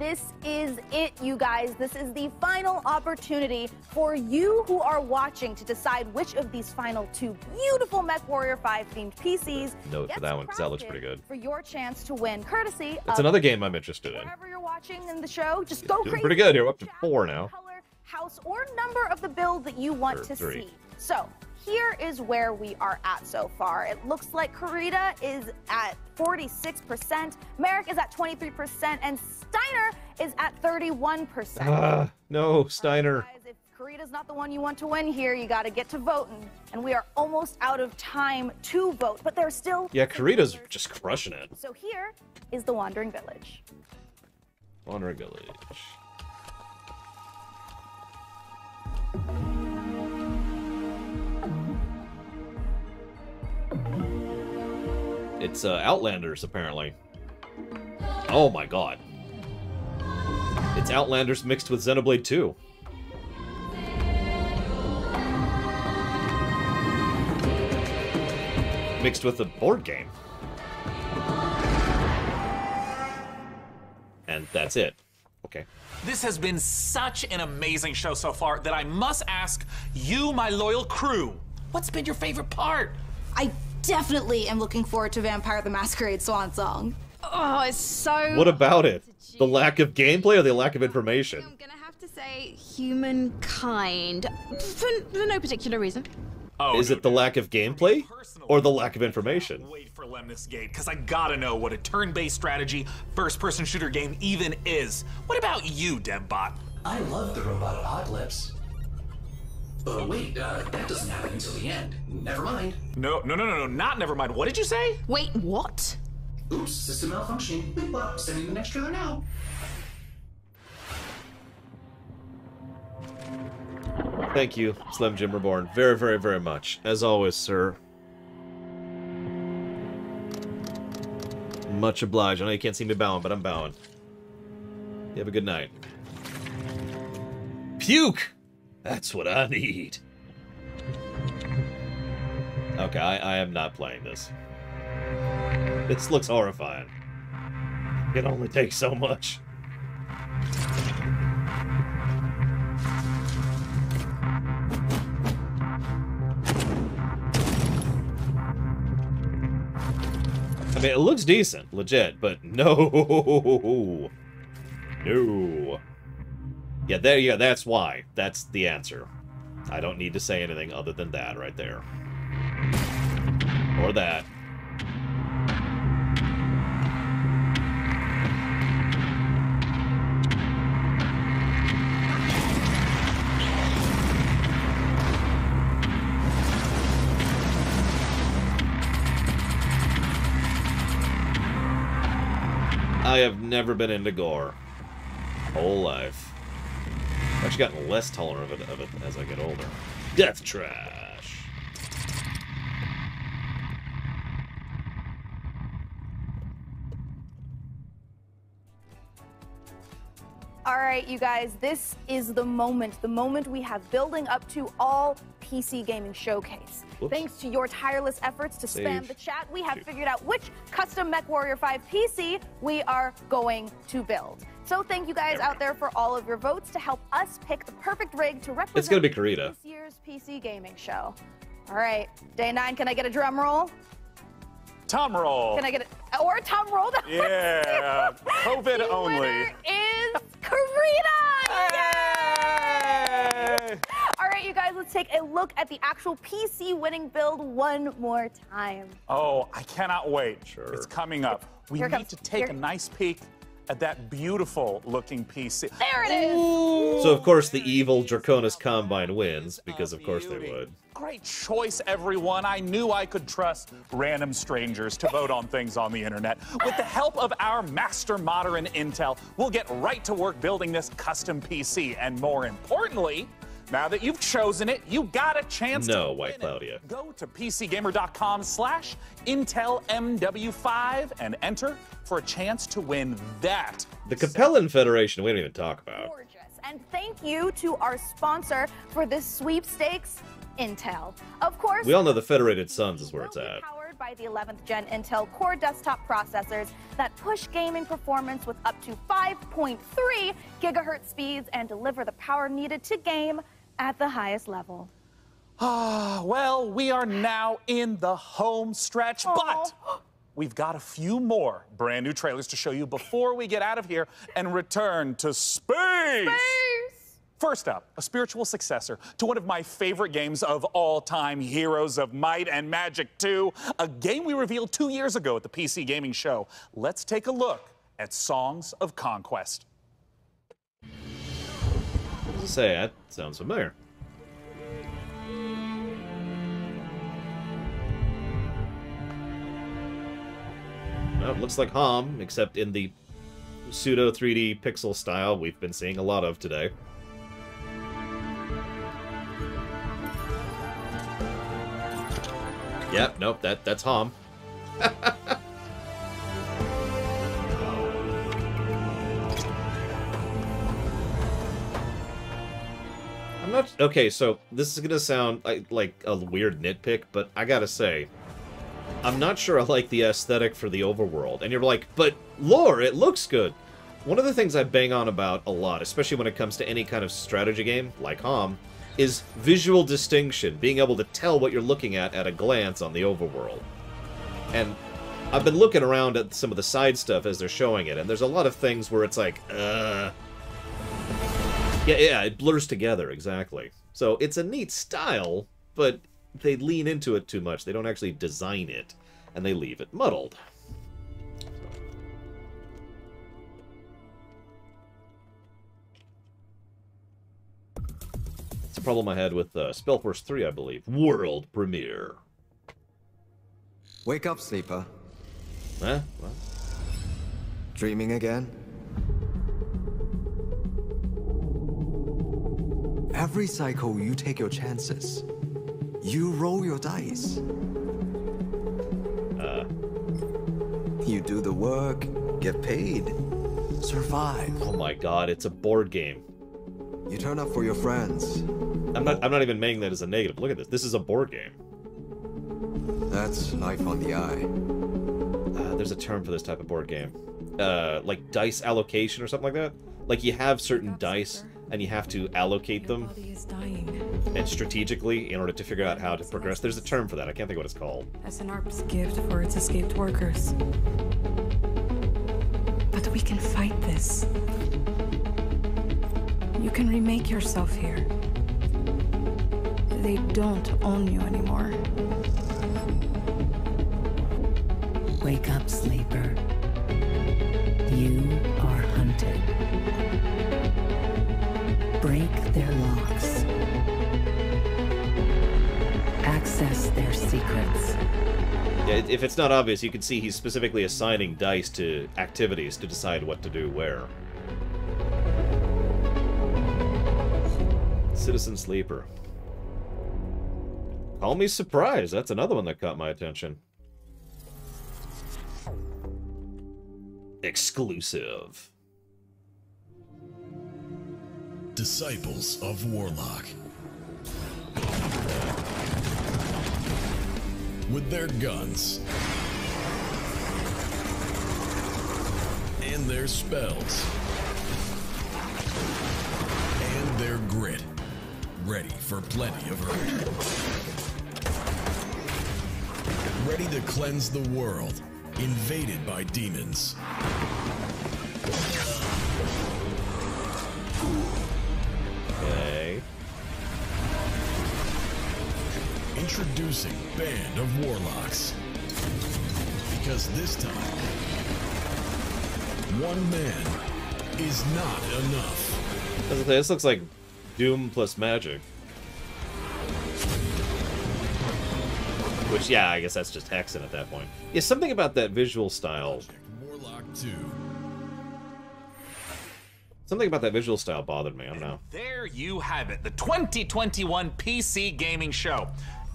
This is it, you guys. This is the final opportunity for you who are watching to decide which of these final two beautiful MechWarrior 5 themed PCs Note for that one because that looks pretty good. for your chance to win, courtesy It's another game I'm interested in. wherever you're watching in the show. Just go crazy. pretty good. You're up to four now. Color, house or number of the build that you want Or to three. see. So here is where we are at so far. It looks like Kurita is at 46%, Marik is at 23%, and Steiner is at 31%. Ah, no, Steiner. If Kurita's not the one you want to win here, you got to get to voting. And we are almost out of time to vote, but there's still. Yeah, Kurita's just crushing it. So here is the Wandering Village. Wandering Village. It's uh, Outlanders, apparently. Oh my god. It's Outlanders mixed with Xenoblade 2. Mixed with a board game. And that's it. Okay. This has been such an amazing show so far that I must ask you, my loyal crew, what's been your favorite part? I definitely am looking forward to Vampire the Masquerade Swan Song. Oh, it's so. What about it? The lack of gameplay or the lack of information? I'm gonna have to say humankind for, for no particular reason. Oh, Is it the lack of gameplay or the lack of information? Wait for Lemnis Gate, because I gotta know what a turn-based strategy first-person shooter game even is. What about you, DevBot? I love the robot apocalypse. Oh, wait, uh, that doesn't happen until the end. Never mind. No, no, no, no, no, not never mind. What did you say? Wait, what? Oops, system malfunctioning. Boop, bop, sending the next trailer now. Thank you, Slim Jim Reborn, very, very, very much. As always, sir. Much obliged. I know you can't see me bowing, but I'm bowing. You have a good night. Puke! That's what I need. Okay, I, I am not playing this. This looks horrifying. It only takes so much. I mean, it looks decent, legit, but no. [laughs] No. Yeah, there you go. That's why. That's the answer. I don't need to say anything other than that right there. Or that. I have never been into gore. Whole life. I've actually gotten less tolerant of it, of it as I get older. Death trash. All right, you guys, this is the moment, the moment we have building up to all PC Gaming Showcase. Whoops. Thanks to your tireless efforts to spam Save. the chat, we have figured out which custom MechWarrior 5 PC we are going to build. So thank you guys out there for all of your votes to help us pick the perfect rig to represent It's gonna be Kurita. this year's PC Gaming Show. All right, day nine, can I get a drum roll? Tom roll. Can I get a, or a drum roll? [laughs] Yeah, COVID The only. winner is Kurita! Yay! All right, you guys, let's take a look at the actual PC winning build one more time. Oh, I cannot wait. Sure. It's coming up. We Here need comes. to take Here- a nice peek at that beautiful looking PC. There it is! So, of course, the evil Draconis Combine wins, oh, because of course they would. Great choice, everyone. I knew I could trust random strangers to vote on things on the internet. With the help of our master modern intel, we'll get right to work building this custom PC. And more importantly, now that you've chosen it, you got a chance to No, White Claudia. Go to PCGamer.com slash IntelMW5 and enter for a chance to win that. The Capellan Federation, we don't even talk about. Gorgeous. And thank you to our sponsor for this sweepstakes, Intel. Of course, We all know the Federated Suns is where it's at. powered by the 11th gen Intel Core desktop processors that push gaming performance with up to 5.3 gigahertz speeds and deliver the power needed to game at the highest level. Ah, well, we are now in the home stretch, but we've got a few more brand new trailers to show you before we get out of here and return to space. First up, a spiritual successor to one of my favorite games of all time, Heroes of Might and Magic 2, a game we revealed two years ago at the PC Gaming Show. Let's take a look at Songs of Conquest. Does say? That sounds familiar. Well, it looks like Hom, except in the pseudo 3D pixel style we've been seeing a lot of today. Yep, nope, that that's Hom. [laughs] I'm not okay. So this is gonna sound like like a weird nitpick, but I gotta say, I'm not sure I like the aesthetic for the overworld. And you're like, but lore, it looks good. One of the things I bang on about a lot, especially when it comes to any kind of strategy game like Hom, is visual distinction, being able to tell what you're looking at at a glance on the overworld. And I've been looking around at some of the side stuff as they're showing it, and there's a lot of things where it's like, uh. Yeah, yeah, it blurs together, exactly. So it's a neat style, but they lean into it too much. They don't actually design it, and they leave it muddled. It's a problem I had with uh, Spellforce 3, I believe. World premiere. Wake up, sleeper. Huh? What? Dreaming again? Every cycle, you take your chances. You roll your dice. Uh. You do the work, get paid, survive. Oh my god, it's a board game. You turn up for your friends. I'm not I'm not even making that as a negative. Look at this. This is a board game. That's life on the eye. Uh, there's a term for this type of board game. Uh, like dice allocation or something like that. Like you have certain dice and you have to allocate them and strategically in order to figure out how to progress. There's a term for that. I can't think what it's called. As an ARP's gift for its escaped workers. But we can fight this. You can remake yourself here. They don't own you anymore. Wake up, sleeper. You are hunted. Break their locks. Access their secrets. Yeah, if it's not obvious, you can see he's specifically assigning dice to activities to decide what to do where. Citizen Sleeper. Call me surprised. That's another one that caught my attention. Exclusive. Disciples of Warlock. With their guns and their spells and their grit, ready for plenty of hurt. Ready to cleanse the world, invaded by demons. Introducing Band of Warlocks. Because this time, one man is not enough. As I say, This looks like Doom plus magic. Which, yeah, I guess that's just Hexen at that point. Yeah, something about that visual style. Warlock 2. Something about that visual style bothered me. I don't know. There you have it, the 2021 PC Gaming Show.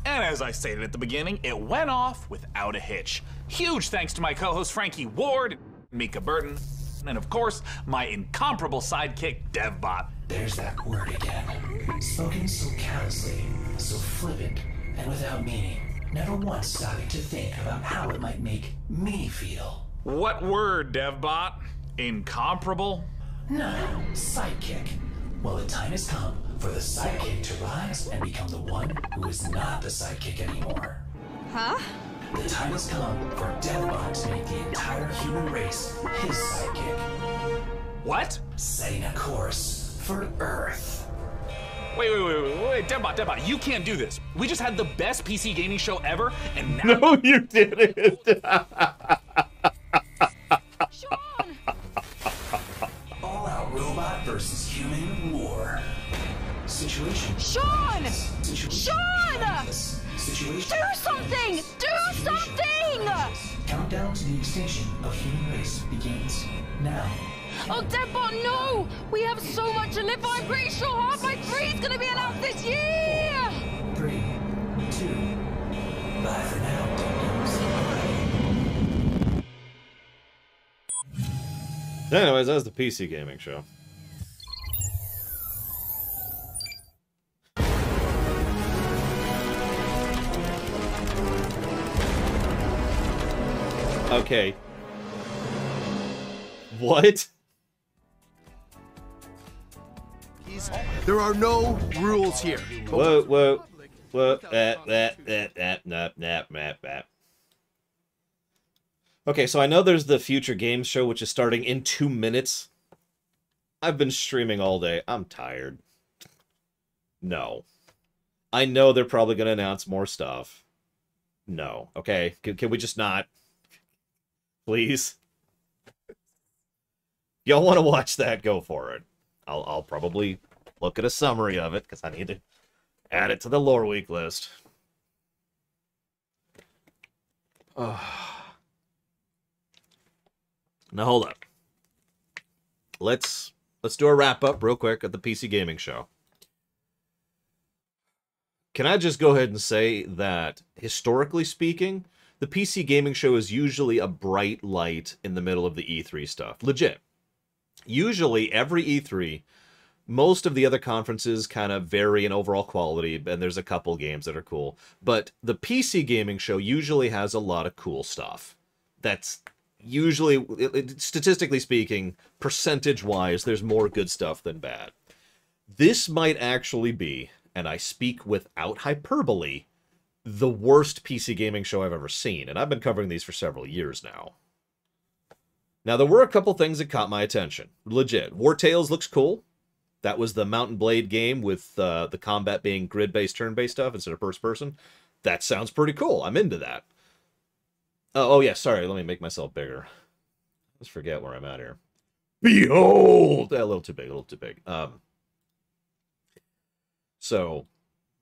And as I stated at the beginning, it went off without a hitch. Huge thanks to my co host Frankie Ward, Mica Burton, and of course, my incomparable sidekick, DevBot. There's that word again. Spoken so carelessly, so flippant, and without meaning. never once stopping to think about how it might make me feel. What word, DevBot? Incomparable? No, sidekick. Well, the time has come for the sidekick to rise and become the one who is not the sidekick anymore. Huh? The time has come for Deathbot to make the entire human race his sidekick. What? Setting a course for Earth. Wait, wait, wait, wait, wait, DevBot, DevBot, you can't do this. We just had the best PC gaming show ever, and [laughs] now. No, you didn't. [laughs] Situation. Sean! Situation. Sean! Situation. Do something! Do something! Countdown to the extinction of human race begins now. Oh, DevBot, no! We have so much to live for. I'm pretty sure Half-Life 3 is going to be announced this year! Three, two, bye for now, Dum-Dums. Anyways, that's the PC gaming show. Okay. What? There are no rules here. Whoa, whoa, whoa, eh, eh, eh, that, that, that, that, nap, nap, nap, nap. Okay, so I know there's the Future Games show, which is starting in two minutes. I've been streaming all day. I'm tired. No. I know they're probably going to announce more stuff. No. Okay, can, can we just not? Please? Y'all want to watch that? Go for it. I'll, I'll probably look at a summary of it, because I need to add it to the lore week list. [sighs] Now hold up. Let's let's do a wrap up real quick at the PC gaming show. Can I just go ahead and say that historically speaking, the PC gaming show is usually a bright light in the middle of the E3 stuff. Legit. Usually every E3 most of the other conferences kind of vary in overall quality, and there's a couple games that are cool. But the PC gaming show usually has a lot of cool stuff. That's usually, statistically speaking, percentage wise, there's more good stuff than bad. This might actually be, and I speak without hyperbole, the worst PC gaming show I've ever seen, and I've been covering these for several years now. Now, there were a couple things that caught my attention. Legit. Wartales looks cool. That was the Mount & Blade game with uh, the combat being grid-based, turn-based stuff instead of first-person. That sounds pretty cool. I'm into that. Oh, oh yeah, sorry. Let me make myself bigger. Let's forget where I'm at here. Behold! A little too big, a little too big. Um, so,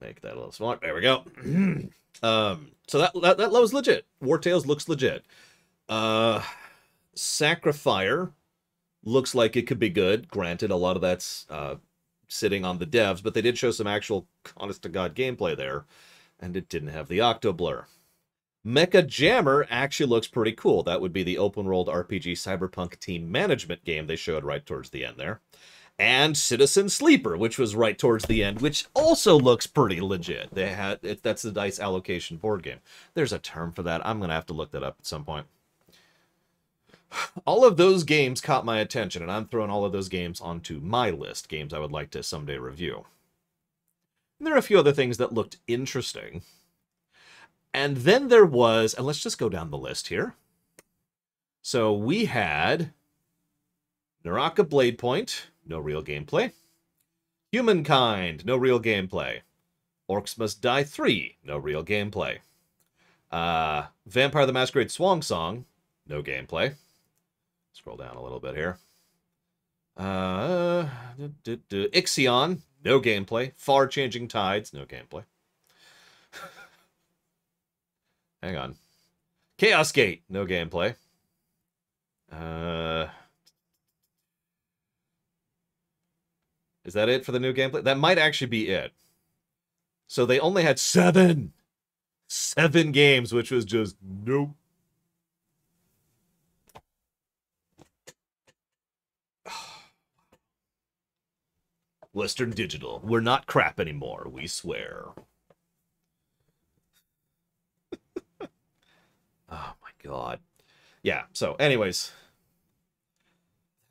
make that a little smaller. There we go. [clears throat] um, so that, that, that was legit. Wartales looks legit. Uh, Sacrifire looks like it could be good. Granted, a lot of that's uh, sitting on the devs, but they did show some actual honest to god gameplay there, and it didn't have the octo blur. Mechajammer actually looks pretty cool. That would be the open world RPG cyberpunk team management game they showed right towards the end there. And Citizen Sleeper, which was right towards the end, which also looks pretty legit. They had it, that's the dice allocation board game. There's a term for that. I'm gonna have to look that up at some point [sighs] all of those games caught my attention, and I'm throwing all of those games onto my list, games I would like to someday review. And there are a few other things that looked interesting. And then there was, and let's just go down the list here. So we had Naraka Bladepoint, no real gameplay. Humankind, no real gameplay. Orcs Must Die 3, no real gameplay. Uh, Vampire the Masquerade Swan Song, no gameplay. Scroll down a little bit here. Uh, Ixion, no gameplay. Far Changing Tides, no gameplay. [laughs] Hang on. Chaos Gate, no gameplay. Uh, is that it for the new gameplay? That might actually be it. So they only had seven, seven games, which was just nope. [sighs] Western Digital. We're not crap anymore, we swear. [laughs] Oh my god. Yeah. So, anyways,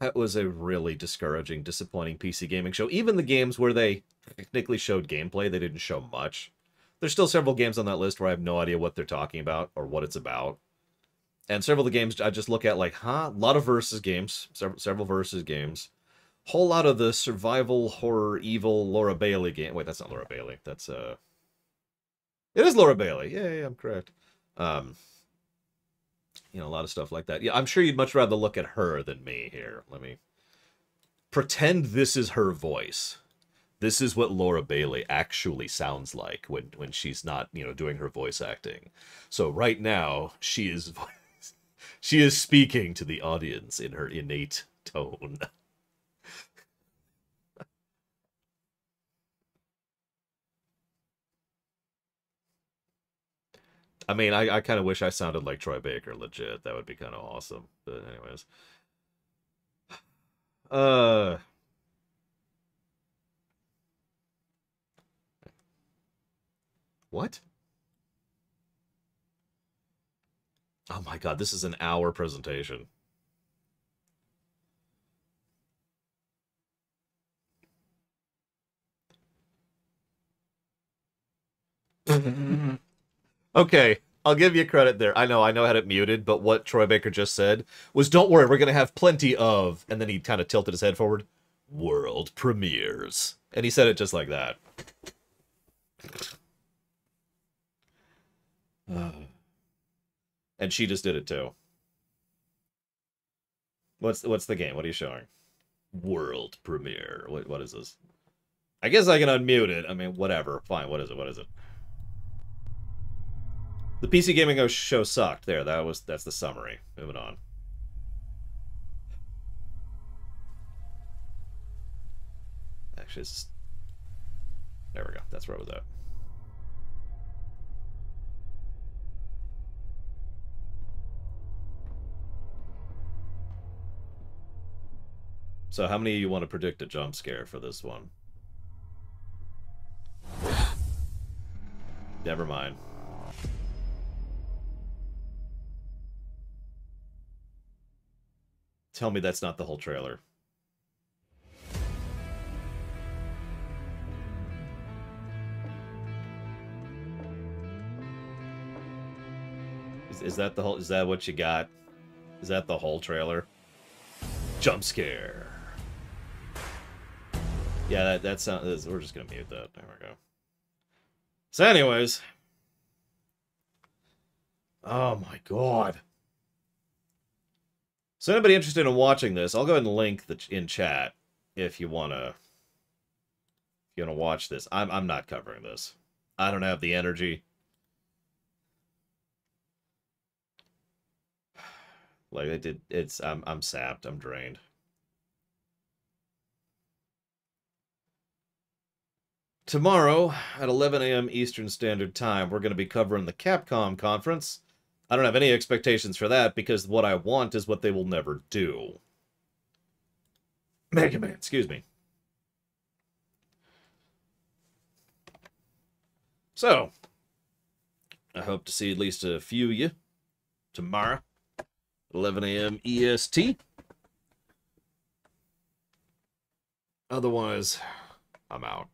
that was a really discouraging, disappointing PC gaming show. Even the games where they technically showed gameplay, they didn't show much. There's still several games on that list where I have no idea what they're talking about or what it's about. And several of the games I just look at like, huh? A lot of versus games, several, several versus games. Whole lot of the survival horror evil Laura Bailey game. Wait, that's not Laura Bailey. That's uh It is Laura Bailey. Yeah, yeah, I'm correct. Um you know, a lot of stuff like that. Yeah, I'm sure you'd much rather look at her than me here. Let me pretend this is her voice. This is what Laura Bailey actually sounds like when when she's not, you know, doing her voice acting. So right now, she is [laughs] she is speaking to the audience in her innate tone. I mean, I, I kind of wish I sounded like Troy Baker, legit. That would be kind of awesome. But anyways. [sighs] Uh... What? Oh my god, this is an hour presentation. [laughs] okay, I'll give you credit there. I know, I know I had it muted, but what Troy Baker just said was, "Don't worry, we're gonna have plenty of," and then he kind of tilted his head forward. World premieres, and he said it just like that. [sighs] and she just did it too. What's what's the game? What are you showing? World premiere. What what is this? I guess I can unmute it. I mean, whatever. Fine. What is it? What is it? The PC Gaming show sucked. There, that was that's the summary. Moving on. Actually, it's... there we go. That's where I was at. So how many of you want to predict a jump scare for this one? Never mind. Tell me that's not the whole trailer. Is, is that the whole is that what you got? Is that the whole trailer? Jump scare. Yeah, that that sounds. We're just gonna mute that. There we go. So, anyways. Oh my god. So, anybody interested in watching this, I'll go ahead and link the in chat if you wanna. If you wanna watch this, I'm I'm not covering this. I don't have the energy. [sighs] Like I did, it's I'm I'm sapped. I'm drained. Tomorrow at 11 a.m. Eastern Standard Time, we're going to be covering the Capcom conference. I don't have any expectations for that because what I want is what they will never do. Mega Man, excuse me. So, I hope to see at least a few of you tomorrow, 11 a.m. EST. Otherwise, I'm out.